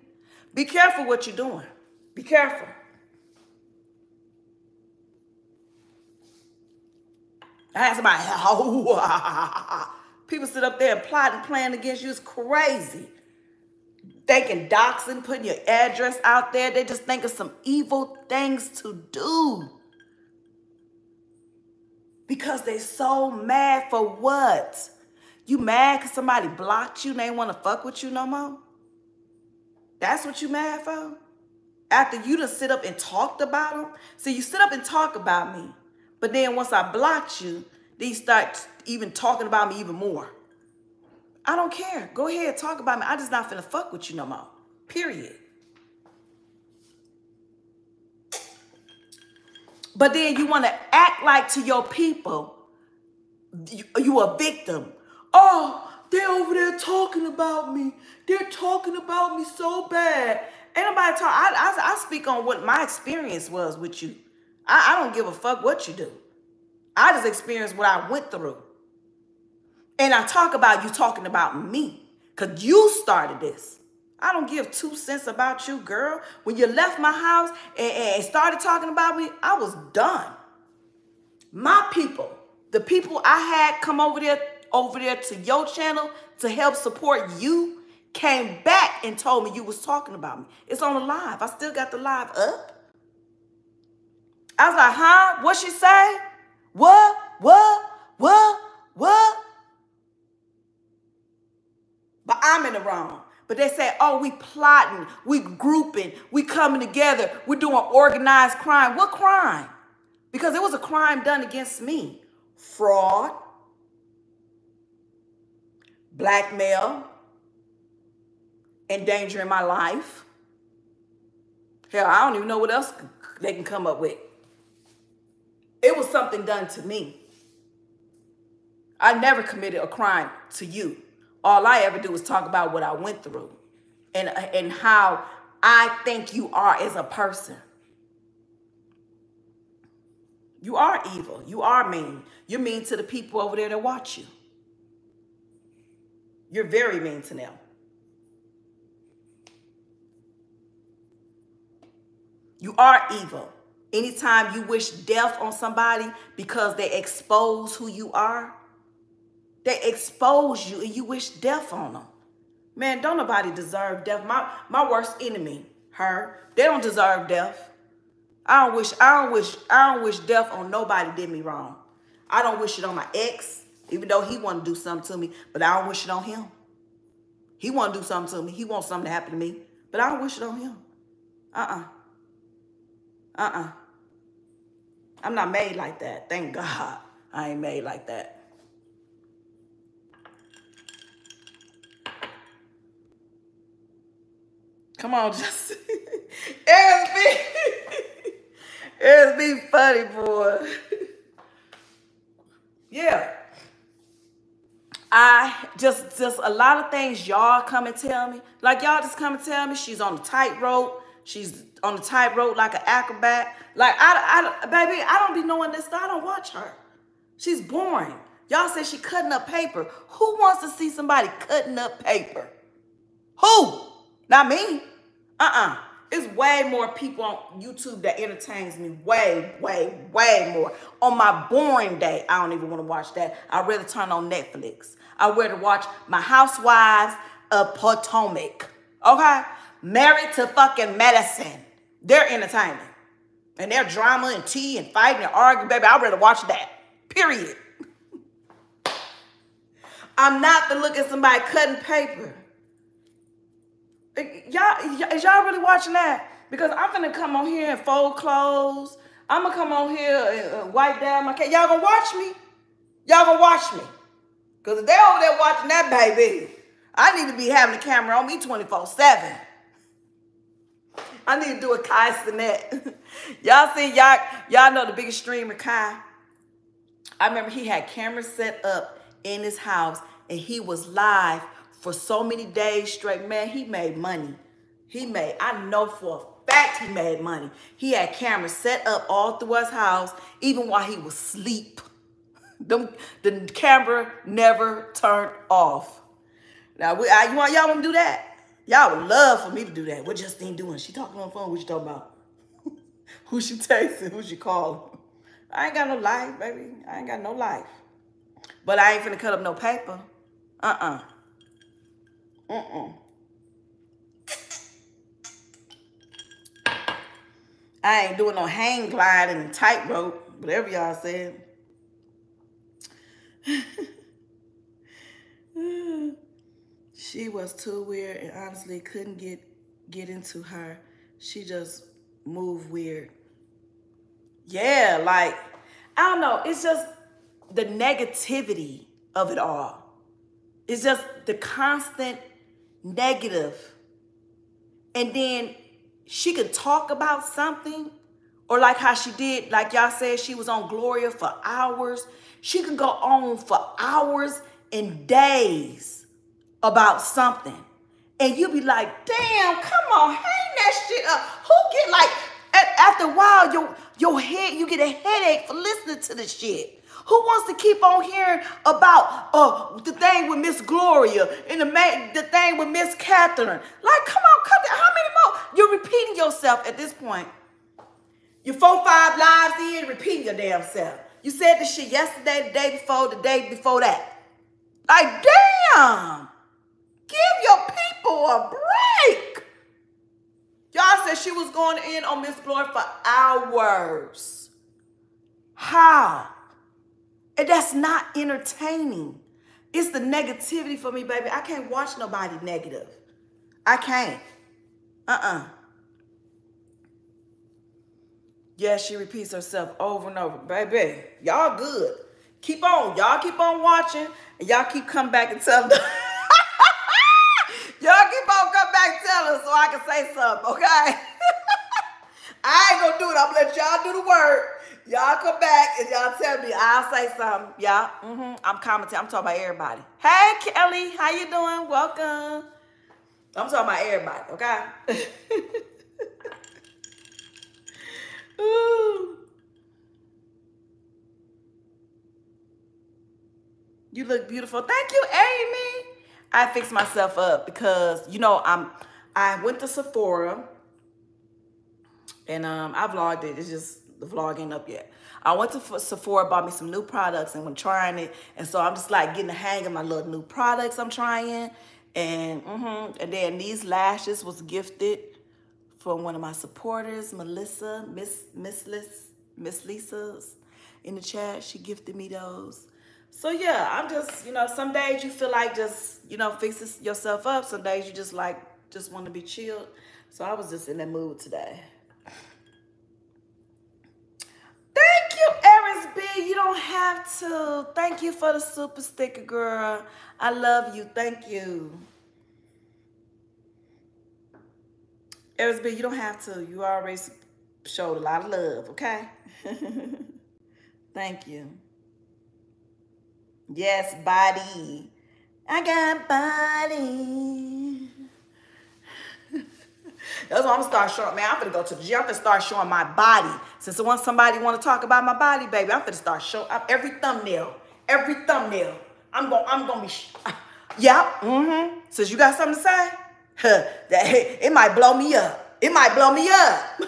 A: Be careful what you're doing. Be careful. I had somebody, oh, people sit up there and plotting, planning against you. It's crazy thinking doxing, putting your address out there. They just think of some evil things to do. Because they're so mad for what? You mad because somebody blocked you and they want to fuck with you no more? That's what you mad for? After you done sit up and talked about them? So you sit up and talk about me. But then once I blocked you, then you start even talking about me even more. I don't care. Go ahead, talk about me. I just not finna fuck with you no more. Period. But then you want to act like to your people, you, you a victim. Oh, they're over there talking about me. They're talking about me so bad. Ain't nobody talk. I, I, I speak on what my experience was with you. I, I don't give a fuck what you do. I just experienced what I went through. And I talk about you talking about me because you started this. I don't give two cents about you, girl. When you left my house and, and started talking about me, I was done. My people, the people I had come over there, over there to your channel to help support you, came back and told me you was talking about me. It's on the live. I still got the live up. I was like, huh? What she say? What? What? What? What? But I'm in the wrong. But they say, oh, we plotting, we grouping, we coming together, we're doing organized crime. What crime? Because it was a crime done against me. Fraud, blackmail, endangering my life. Hell, I don't even know what else they can come up with. It was something done to me. I never committed a crime to you all I ever do is talk about what I went through and, and how I think you are as a person. You are evil. You are mean. You're mean to the people over there that watch you. You're very mean to them. You are evil. Anytime you wish death on somebody because they expose who you are, they expose you and you wish death on them. Man, don't nobody deserve death. My my worst enemy, her, they don't deserve death. I don't wish, I don't wish, I don't wish death on nobody did me wrong. I don't wish it on my ex, even though he want to do something to me, but I don't wish it on him. He want to do something to me. He wants something to happen to me, but I don't wish it on him. Uh-uh. Uh-uh. I'm not made like that. Thank God I ain't made like that. Come on, just SB. SB funny boy. yeah. I just just a lot of things y'all come and tell me. Like y'all just come and tell me she's on the tightrope. She's on the tightrope like an acrobat. Like I, I, baby, I don't be knowing this. I don't watch her. She's boring. Y'all say she cutting up paper. Who wants to see somebody cutting up paper? Who? Not me. Uh-uh. It's way more people on YouTube that entertains me. Way, way, way more. On my boring day, I don't even want to watch that. I'd rather turn on Netflix. I'd to watch My Housewives of Potomac. Okay? Married to fucking medicine. They're entertaining. And their drama and tea and fighting and arguing, baby, I'd rather watch that. Period. I'm not to look at somebody cutting paper. Y'all, is y'all really watching that? Because I'm gonna come on here and fold clothes. I'm gonna come on here and wipe down my cat. Y'all gonna watch me? Y'all gonna watch me? Cause if they over there watching that baby, I need to be having the camera on me 24-7. I need to do a Kai Cenat. y'all see, y'all, y'all know the biggest streamer, Kai. I remember he had cameras set up in his house and he was live for so many days straight. Man, he made money. He made, I know for a fact he made money. He had cameras set up all through his house, even while he was asleep. The, the camera never turned off. Now, we, I, you want y'all want to do that? Y'all would love for me to do that. What Justine doing? She talking on the phone. What you talking about? who she texting? Who she calling? I ain't got no life, baby. I ain't got no life. But I ain't finna cut up no paper. Uh-uh. Uh-uh. I ain't doing no hang gliding and tightrope, whatever y'all said. she was too weird and honestly couldn't get get into her. She just moved weird. Yeah, like, I don't know. It's just the negativity of it all. It's just the constant negative. And then she could talk about something, or like how she did, like y'all said, she was on Gloria for hours. She could go on for hours and days about something. And you'd be like, damn, come on, hang that shit up. Who get like, after a while, your, your head, you get a headache for listening to the shit. Who wants to keep on hearing about uh, the thing with Miss Gloria and the, the thing with Miss Catherine? Like, come on, cut that. How many more? You're repeating yourself at this point. You're four, five lives in, repeating your damn self. You said this shit yesterday, the day before, the day before that. Like, damn. Give your people a break. Y'all said she was going in on Miss Gloria for hours. How? And that's not entertaining. It's the negativity for me, baby. I can't watch nobody negative. I can't. Uh-uh. Yeah, she repeats herself over and over. Baby, y'all good. Keep on. Y'all keep on watching. And y'all keep coming back and tell them. y'all keep on coming back and tell us so I can say something, okay? I ain't gonna do it. I'm gonna let y'all do the work. Y'all come back and y'all tell me. I'll say something. Y'all, mm-hmm. I'm commenting. I'm talking about everybody. Hey, Kelly. How you doing? Welcome. I'm talking about everybody, okay? Ooh. You look beautiful. Thank you, Amy. I fixed myself up because, you know, I'm I went to Sephora and um I vlogged it. It's just the vlog ain't up yet. I went to Sephora, bought me some new products and when trying it. And so I'm just like getting the hang of my little new products I'm trying. And mm -hmm, and then these lashes was gifted from one of my supporters, Melissa, Miss Miss Liz, Miss Lisa's in the chat. She gifted me those. So yeah, I'm just, you know, some days you feel like just, you know, fixing yourself up. Some days you just like, just want to be chilled. So I was just in that mood today. Thank you, Eris B. You don't have to. Thank you for the super sticker, girl. I love you. Thank you. Eris you don't have to. You already showed a lot of love, okay? Thank you. Yes, body. I got body. That's why I'm gonna start showing. Man, I'm gonna go to the gym. I'm gonna start showing my body. Since once somebody want to talk about my body, baby, I'm gonna start showing up every thumbnail, every thumbnail. I'm gonna, I'm gonna be. Yep. Mm-hmm. Since you got something to say, that it might blow me up. It might blow me up.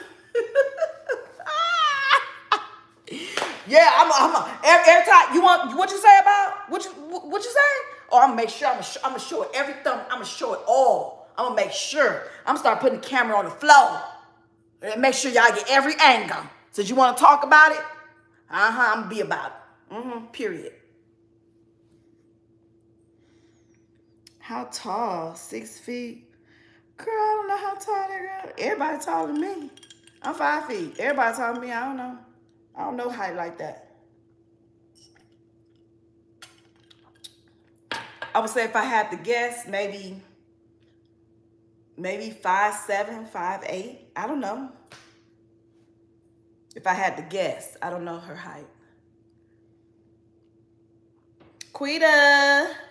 A: yeah, I'm. I'm. A, every, every time you want, what you say about what you what you say? Oh, I'm gonna make sure I'm gonna, I'm gonna show it every thumb. I'm gonna show it all. I'm gonna make sure. I'm gonna start putting the camera on the floor. And make sure y'all get every angle. Since you wanna talk about it, uh-huh, I'm gonna be about it. Mm-hmm, period. How tall? Six feet? Girl, I don't know how tall that girl. Everybody taller than me. I'm five feet. Everybody telling me I don't know. I don't know height like that. I would say if I had to guess, maybe, maybe five seven, five eight. I don't know. If I had to guess, I don't know her height. Quita.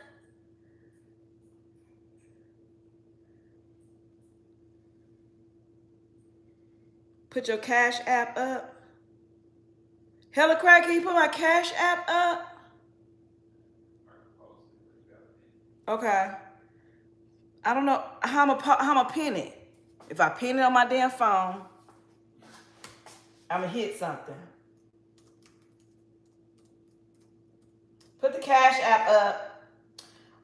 A: Put your cash app up. Hella crack, can you put my cash app up? Okay. I don't know how I'm a how I'm a pin it. If I pin it on my damn phone, I'm gonna hit something. Put the cash app up.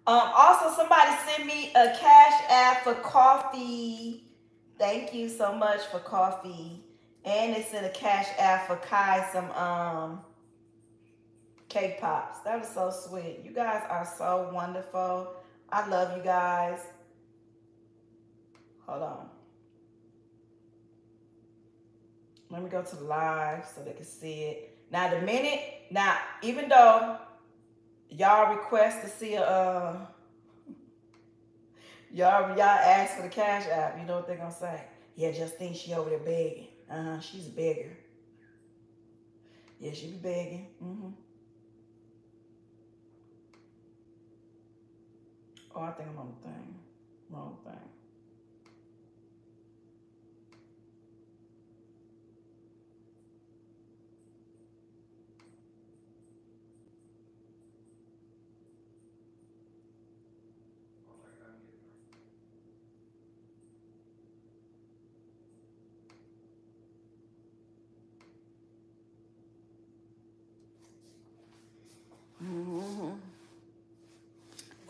A: Um, also, somebody sent me a cash app for coffee. Thank you so much for coffee. And it's in a cash app for Kai some um cake pops. That was so sweet. You guys are so wonderful. I love you guys. Hold on. Let me go to the live so they can see it. Now the minute, now even though y'all request to see a uh, y'all y'all ask for the cash app, you know what they're gonna say? Yeah, just think she over there begging. Uh-huh, she's a beggar. Yeah, she be begging. Mm-hmm. Oh, I think I'm on the thing. Wrong thing.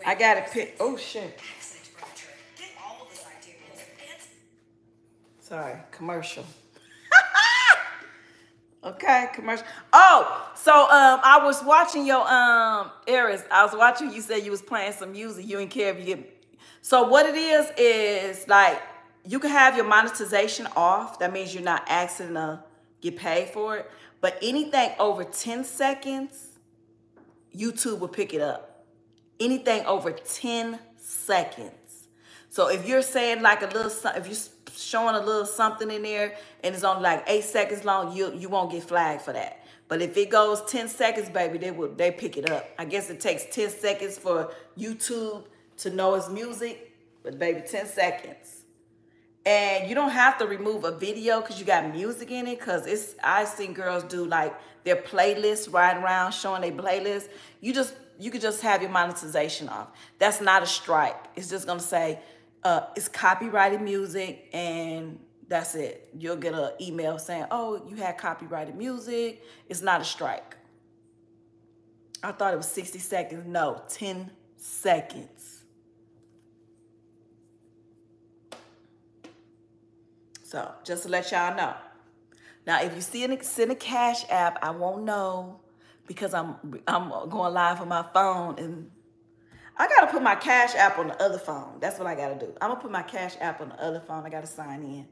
A: I gotta pick. Oh shit. Sorry, commercial. okay, commercial. Oh, so um, I was watching your um, Eris. I was watching. You said you was playing some music. You didn't care if you get. So what it is is like you can have your monetization off. That means you're not asking to get paid for it. But anything over 10 seconds, YouTube will pick it up anything over 10 seconds. So if you're saying like a little, if you're showing a little something in there and it's only like eight seconds long, you you won't get flagged for that. But if it goes 10 seconds, baby, they will they pick it up. I guess it takes 10 seconds for YouTube to know it's music, but baby, 10 seconds. And you don't have to remove a video because you got music in it. Because it's I've seen girls do like their playlist riding around showing their playlist. You just you could just have your monetization off. That's not a strike. It's just gonna say uh, it's copyrighted music and that's it. You'll get an email saying, oh, you had copyrighted music. It's not a strike. I thought it was 60 seconds. No, 10 seconds. So just to let y'all know. Now, if you see a, send a cash app, I won't know because I'm I'm going live on my phone and I gotta put my cash app on the other phone. That's what I gotta do. I'm gonna put my cash app on the other phone. I gotta sign in.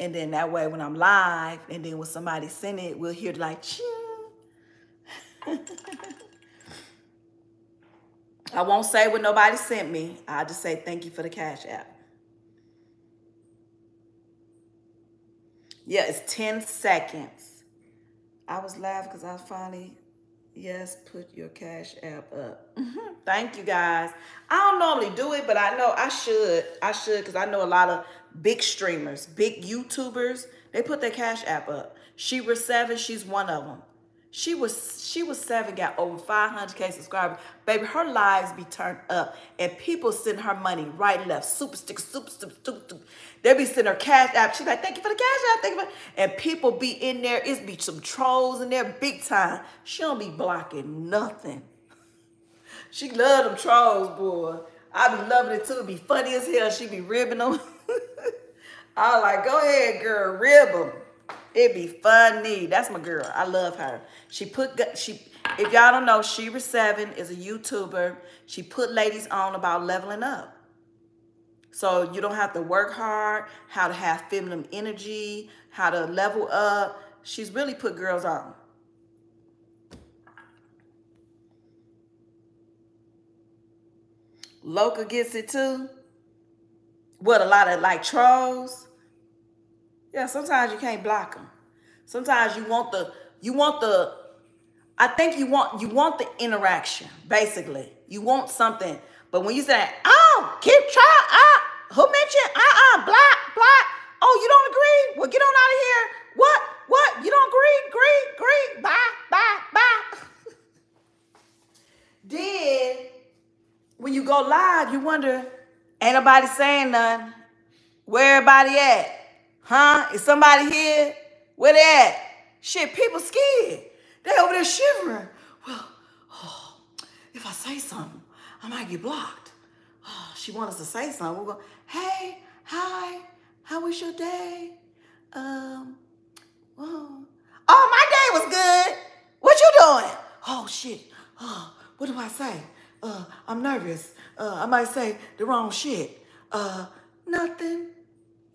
A: And then that way when I'm live and then when somebody send it, we'll hear like ching. I won't say what nobody sent me. I'll just say thank you for the cash app. Yeah, it's 10 seconds. I was laughing because I finally Yes, put your cash app up. Mm-hmm. Thank you guys. I don't normally do it, but I know I should. I should because I know a lot of big streamers, big YouTubers. They put their cash app up. Shera Seven. She's one of them. She was Shera Seven, got over 500k subscribers. Baby, her lives be turned up, and people send her money right left. Super stick, super, super, super, super. They be sending her cash app. She's like, thank you for the cash app, thank you for. And people be in there. It's be some trolls in there, big time. She don't be blocking nothing. She love them trolls, boy. I be loving it too. It be funny as hell. She be ribbing them. I like, go ahead, girl, rib them. It be funny. That's my girl. I love her. She put she. If y'all don't know, Shera Seven is a YouTuber. She put ladies on about leveling up. So you don't have to work hard, how to have feminine energy, how to level up. She's really put girls on. Loca gets it too. What, a lot of like trolls? Yeah, sometimes you can't block them. Sometimes you want the, you want the, I think you want, you want the interaction, basically. You want something. But when you say, oh, keep trying, uh, who mentioned, uh-uh, block, block. Oh, you don't agree? Well, get on out of here. What, what? You don't agree? Agree, agree. Bye, bye, bye. then, when you go live, you wonder, ain't nobody saying nothing. Where everybody at? Huh? Is somebody here? Where they at? Shit, people scared. They over there shivering. Well, oh, if I say something, I might get blocked. Oh, she wants us to say something. We'll go, hey, hi, how was your day? Um. Oh, my day was good. What you doing? Oh, shit. Oh, what do I say? Uh, I'm nervous. Uh, I might say the wrong shit. Uh, nothing.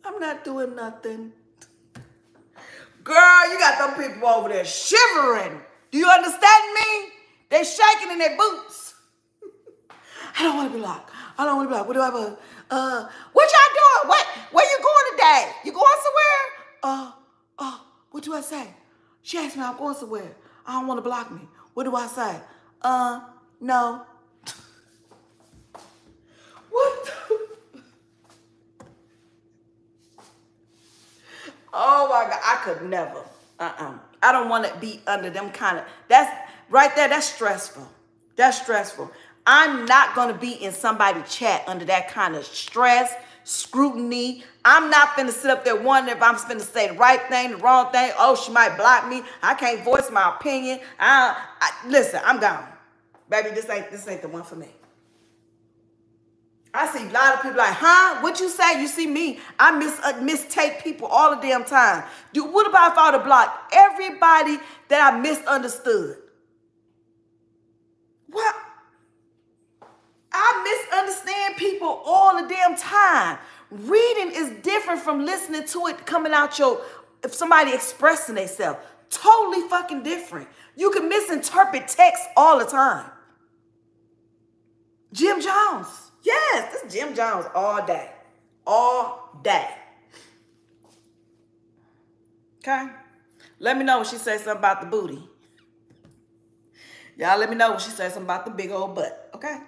A: I'm not doing nothing. Girl, you got them people over there shivering. Do you understand me? They shaking in their boots. I don't want to be locked. I don't want to be locked. What do I do? Uh, what y'all doing? What? Where you going today? You going somewhere? Uh, uh, what do I say? She asked me I'm going somewhere. I don't want to block me. What do I say? Uh, no. what? Oh my God, I could never. Uh-uh. I don't want to be under them kind of, that's right there, that's stressful. That's stressful. I'm not going to be in somebody chat under that kind of stress, scrutiny. I'm not finna sit up there wondering if I'm finna say the right thing, the wrong thing. Oh, she might block me. I can't voice my opinion. I, I, listen, I'm gone. Baby, this ain't, this ain't the one for me. I see a lot of people like, huh? What you say? You see me? I mis uh, mistake people all the damn time. Do what about if I would blocked everybody that I misunderstood? What? I misunderstand people all the damn time. Reading is different from listening to it coming out your, if somebody expressing themselves. Totally fucking different. You can misinterpret text all the time. Jim Jones. Yes, this is Jim Jones all day. All day. Okay? Let me know when she says something about the booty. Y'all let me know when she says something about the big old butt, okay?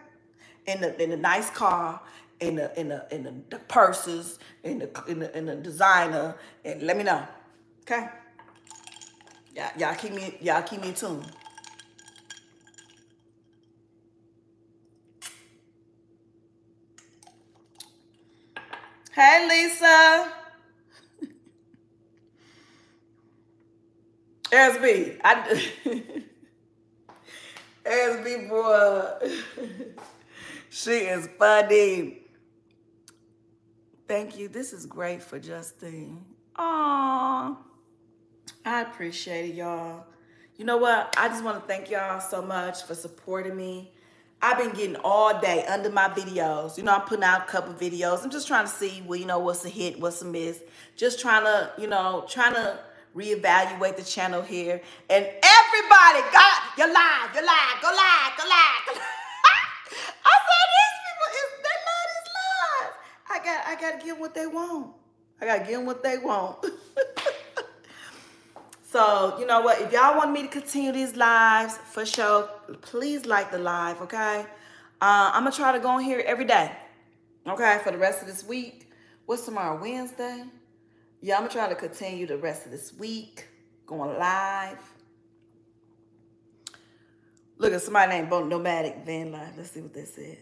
A: In the in the nice car, in the in the in the, the purses, in the in the in the designer, and let me know. Okay? Y'all keep me y'all keep me tuned. Hey, Lisa. SB. I, SB, boy. she is funny. Thank you. This is great for Justine. Aww. I appreciate it, y'all. You know what? I just want to thank y'all so much for supporting me. I've been getting all day under my videos. You know, I'm putting out a couple videos. I'm just trying to see, well, you know, what's a hit, what's a miss. Just trying to, you know, trying to reevaluate the channel here. And everybody got your live, your live, go live, go live. Go live. I said these people, love live. I got, I got to give them what they want. I got to give them what they want. So, you know what? If y'all want me to continue these lives, for sure, please like the live, okay? Uh, I'm going to try to go on here every day, okay, for the rest of this week. What's tomorrow, Wednesday? Yeah, I'm going to try to continue the rest of this week, going live. Look at somebody named Nomadic Van Life. Let's see what they said.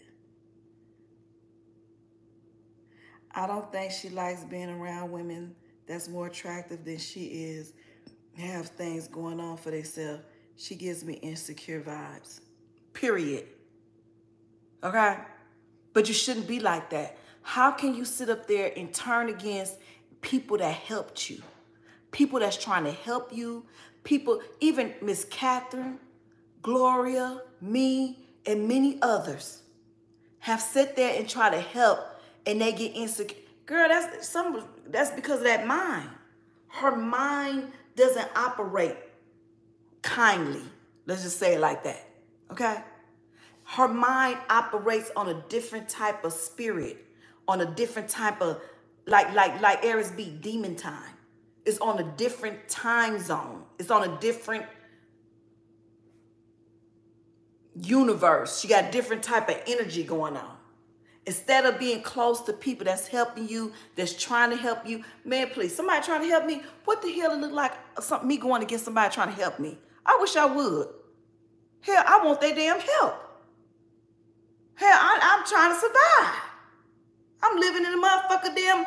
A: I don't think she likes being around women that's more attractive than she is have things going on for themselves, she gives me insecure vibes. Period. Okay? But you shouldn't be like that. How can you sit up there and turn against people that helped you? People that's trying to help you. People, even Miss Catherine, Gloria, me, and many others have sat there and tried to help and they get insecure. Girl, that's some that's because of that mind. Her mind doesn't operate kindly. Let's just say it like that. Okay? Her mind operates on a different type of spirit, on a different type of like like like Aries B demon time. It's on a different time zone. It's on a different universe. She got different type of energy going on. Instead of being close to people that's helping you, that's trying to help you, man, please, somebody trying to help me, what the hell it look like uh, something me going against somebody trying to help me? I wish I would. Hell, I want their damn help. Hell, I, I'm trying to survive. I'm living in a motherfucker damn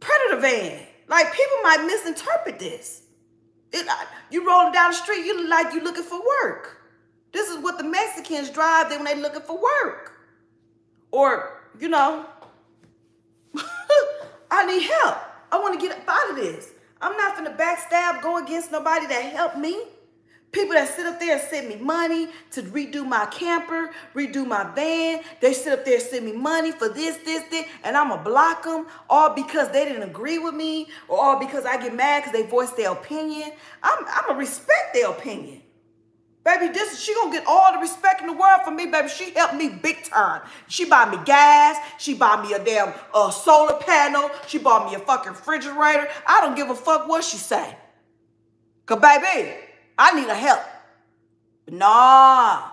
A: predator van. Like people might misinterpret this. It, you rolling down the street, you look like you looking for work. This is what the Mexicans drive them when they looking for work. Or, you know, I need help. I want to get up out of this. I'm not going to backstab, go against nobody that helped me. People that sit up there and send me money to redo my camper, redo my van. They sit up there and send me money for this, this, this, and I'm going to block them all because they didn't agree with me or all because I get mad because they voiced their opinion. I'm, I'm going to respect their opinion. Baby, this she gonna get all the respect in the world from me, baby. She helped me big time. She bought me gas. She bought me a damn uh, solar panel. She bought me a fucking refrigerator. I don't give a fuck what she say. Cause baby, I need a help. But nah,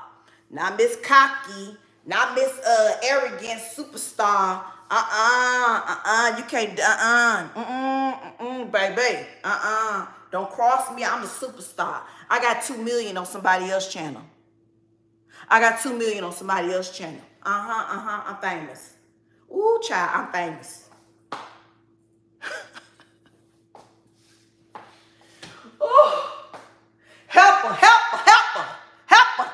A: not Miss Cocky, not Miss uh, Arrogant Superstar. Uh-uh, uh-uh, you can't, uh-uh, mm-mm, mm-mm, baby, uh-uh. Don't cross me, I'm a superstar. I got 2 million on somebody else's channel. I got 2 million on somebody else's channel. Uh-huh, uh-huh, I'm famous. Ooh, child, I'm famous. Ooh. Help her, help her, help her, help her.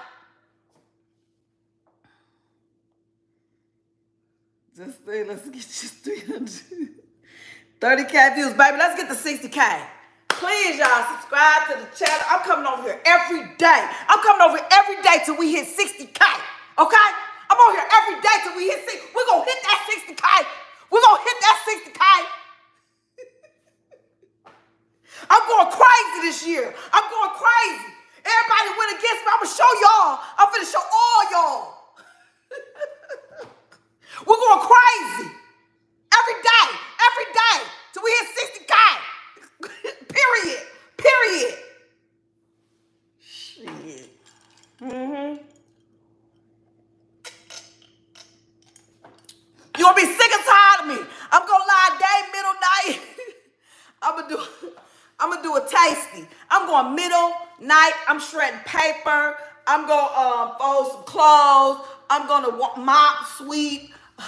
A: Just say, let's get just 300. 30K views, baby. Let's get to 60K. Please, y'all, subscribe to the channel. I'm coming over here every day. I'm coming over every day till we hit 60K, okay? I'm over here every day till we hit 60. We're going to hit that 60K. We're going to hit that 60K. I'm going crazy this year. I'm going crazy. Everybody went against me. I'm going to show y'all. I'm going to show all y'all. We're going crazy. Every day. Every day. Till we hit 60K. Period. Period. Shit. Mm-hmm. you to be sick and tired of me. I'm going to lie day, middle, night. I'm to do... I'm gonna do a tasty. I'm going middle night. I'm shredding paper. I'm gonna um, fold some clothes. I'm gonna mop, sweep.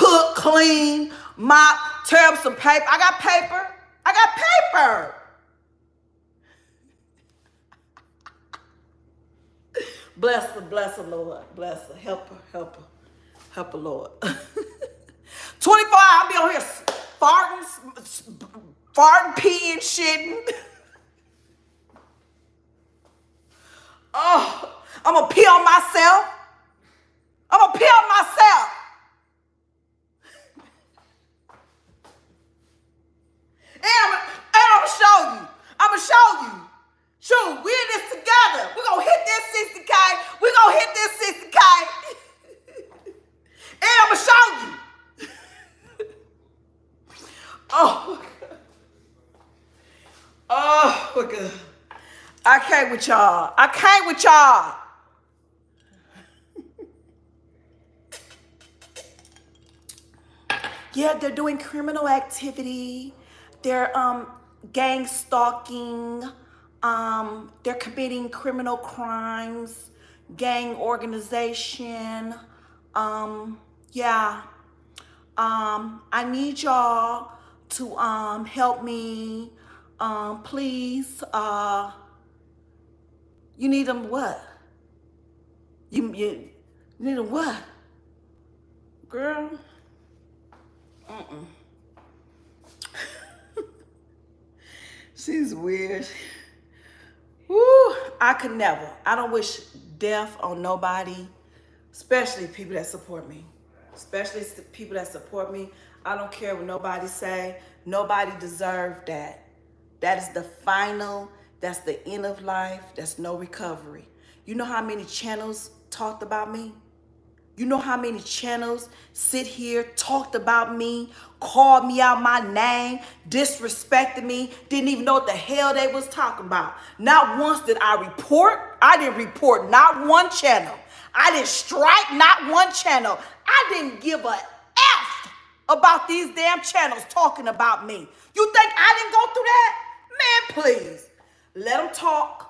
A: Cook, clean, mop, tear up some paper. I got paper. I got paper. Bless her, bless her, Lord. Bless her. Help her, help her. Help her, Lord. 24 hours, I'll be on here farting, farting, peeing, shitting. Oh, I'm gonna pee on myself. I'm gonna pee on myself. And I'm, gonna show you. I'm gonna show you. Shoot, we in this together. We're gonna hit this 60K. We're gonna hit this 60K. and I'm gonna show you. Oh, oh my God. I can't with y'all. I can't with y'all. yeah, they're doing criminal activity. They're um, gang stalking. Um, they're committing criminal crimes, gang organization. Um, yeah. Um, I need y'all to um, help me. Um, please, uh, you need them what? You, you need them what? Girl, mm-mm. She's weird. Woo, I could never. I don't wish death on nobody, especially people that support me. Especially people that support me. I don't care what nobody say. Nobody deserve that. That is the final, that's the end of life. That's no recovery. You know how many channels talked about me? You know how many channels sit here, talked about me, called me out my name, disrespected me, didn't even know what the hell they was talking about. Not once did I report. I didn't report not one channel. I didn't strike not one channel. I didn't give a F about these damn channels talking about me. You think I didn't go through that? Man, please. Let them talk.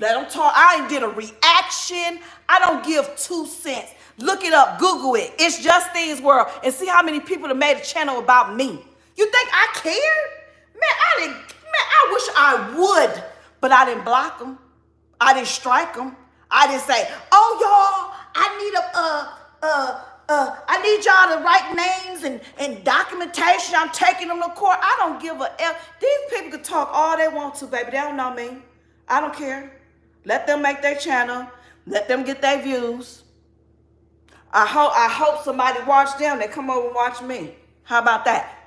A: Let them talk. I ain't did a reaction. I don't give two cents. Look it up. Google it. It's Just Justine's World. And see how many people have made a channel about me. You think I cared? Man, I didn't. Man, I wish I would. But I didn't block them. I didn't strike them. I didn't say, oh, y'all, I need a, uh, uh, uh, I need y'all to write names and, and documentation. I'm taking them to court. I don't give a F. These people can talk all they want to, baby. They don't know me. I don't care. Let them make their channel. Let them get their views. I hope I hope somebody watch them. They come over and watch me. How about that?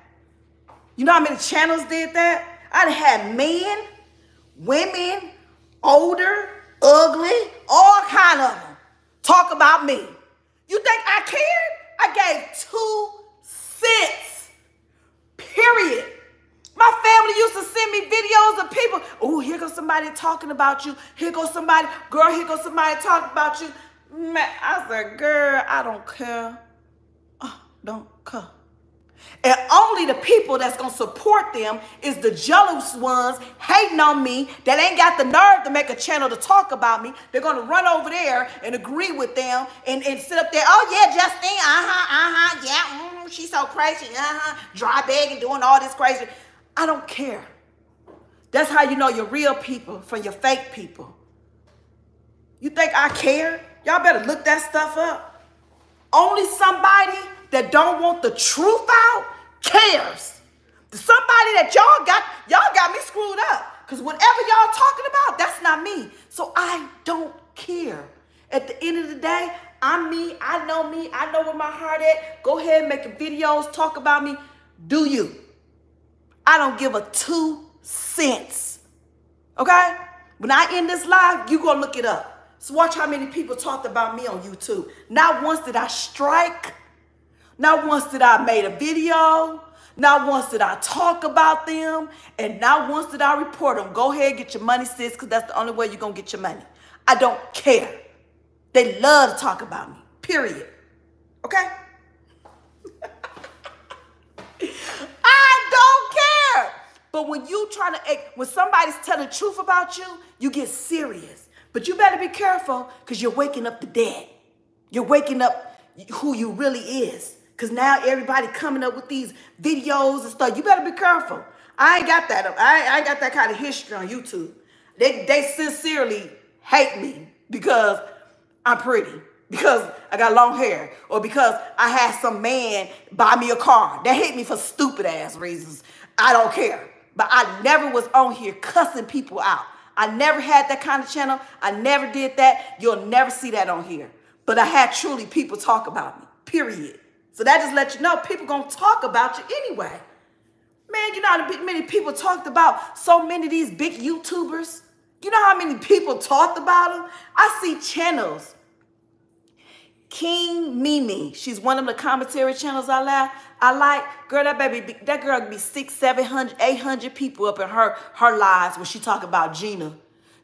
A: You know how many channels did that? I had men, women, older, ugly, all kind of them talk about me. You think I cared? I gave two cents. Period. My family used to send me videos of people. Oh, here goes somebody talking about you. Here goes somebody, girl, here goes somebody talking about you. Man, I said, girl, I don't care. Oh, don't care. And only the people that's going to support them is the jealous ones hating on me that ain't got the nerve to make a channel to talk about me. They're going to run over there and agree with them and, and sit up there. Oh, yeah, Justine, uh-huh, uh-huh, yeah, mm, she's so crazy, uh-huh, dry and doing all this crazy. I don't care. That's how you know your real people from your fake people. You think I care? Y'all better look that stuff up. Only somebody that don't want the truth out cares. Somebody that y'all got, y'all got me screwed up. Because whatever y'all talking about, that's not me. So I don't care. At the end of the day, I'm me. I know me. I know where my heart at. Go ahead, and make videos, talk about me. Do you? I don't give a two cents. Okay? When I end this live, you go look it up. So watch how many people talked about me on YouTube. Not once did I strike. Not once did I made a video. Not once did I talk about them. And not once did I report them. Go ahead, get your money, sis, because that's the only way you're going to get your money. I don't care. They love to talk about me, period. Okay? I don't care. But when you trying to, when somebody's telling the truth about you, you get serious. But you better be careful because you're waking up the dead. You're waking up who you really is. Because now everybody coming up with these videos and stuff. You better be careful. I ain't got that. I, I ain't got that kind of history on YouTube. They, they sincerely hate me because I'm pretty, because I got long hair, or because I had some man buy me a car. They hate me for stupid ass reasons. I don't care. But I never was on here cussing people out. I never had that kind of channel. I never did that. You'll never see that on here. But I had truly people talk about me, period. So that just lets you know people going to talk about you anyway. Man, you know how many people talked about so many of these big YouTubers? You know how many people talked about them? I see channels. King Mimi, she's one of the commentary channels I like. I like, girl, that baby, that girl be six, seven hundred, eight hundred people up in her her lives when she talk about Gina.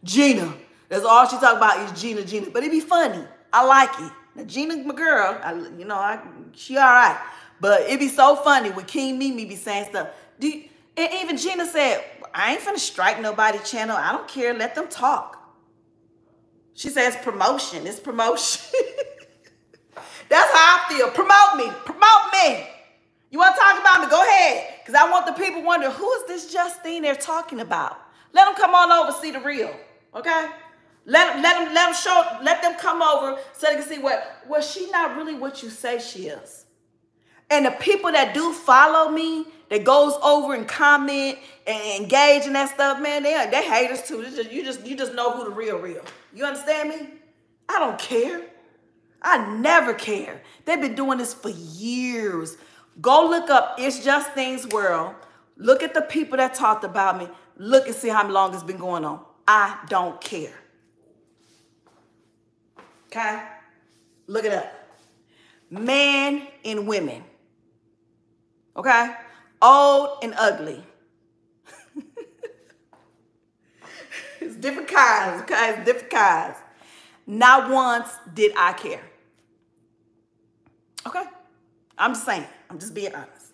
A: Gina. That's all she talk about is Gina, Gina. But it be funny. I like it. Now, Gina, my girl, I, you know, I, she all right. But it be so funny when King Mimi be saying stuff. Do you, and even Gina said, I ain't finna strike nobody channel. I don't care. Let them talk. She says promotion. It's promotion. That's how I feel. Promote me. Promote me. You want to talk about me? Go ahead. Because I want the people wonder, who is this Justine they're talking about? Let them come on over see the real. Okay? Let them, let them, let them show, let them come over so they can see what, well, she not really what you say she is. And the people that do follow me, that goes over and comment and engage in that stuff, man, they they haters too. Just, you just you just know who the real real. You understand me? I don't care. I never care. They've been doing this for years. Go look up It's Justine's World. Look at the people that talked about me. Look and see how long it's been going on. I don't care. Okay? Look it up. Men and women. Okay? Old and ugly. it's different kinds, okay? It's different kinds. Not once did I care. Okay? I'm just saying. I'm just being honest.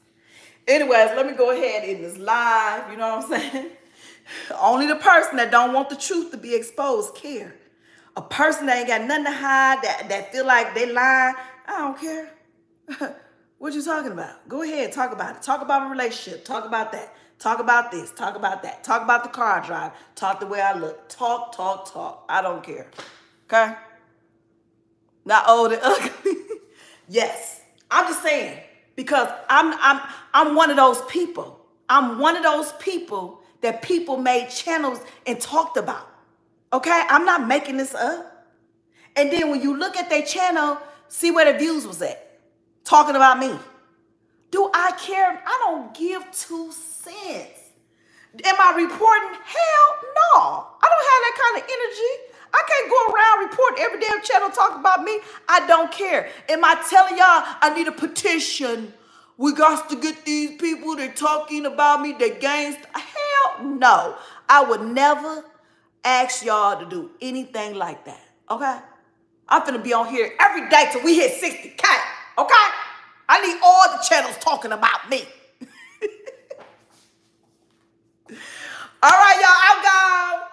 A: Anyways, let me go ahead in this live. You know what I'm saying? Only the person that don't want the truth to be exposed care. A person that ain't got nothing to hide, that, that feel like they lie, I don't care. what you talking about? Go ahead, talk about it. Talk about a relationship. Talk about that. Talk about this. Talk about that. Talk about the car drive. Talk the way I look. Talk, talk, talk. I don't care. Okay? Not old and ugly. yes. I'm just saying because I'm I'm I'm one of those people. I'm one of those people that people made channels and talked about. Okay? I'm not making this up. And then when you look at their channel, see where the views was at. Talking about me. Do I care? I don't give two cents. Am I reporting? Hell no. I don't have that kind of energy. I can't go around report every damn channel talk about me. I don't care. Am I telling y'all I need a petition? We got to get these people that talking about me, that gangsta. Hell no. I would never ask y'all to do anything like that. Okay? I'm gonna be on here every day till we hit 60K. Okay? I need all the channels talking about me. all right, y'all. I'm gone.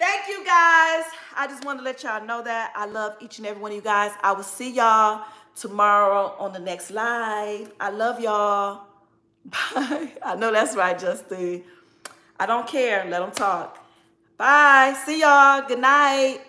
A: Thank you guys. I just want to let y'all know that I love each and every one of you guys. I will see y'all tomorrow on the next live. I love y'all. Bye. I know that's right, Justine. I don't care. Let them talk. Bye. See y'all. Good night.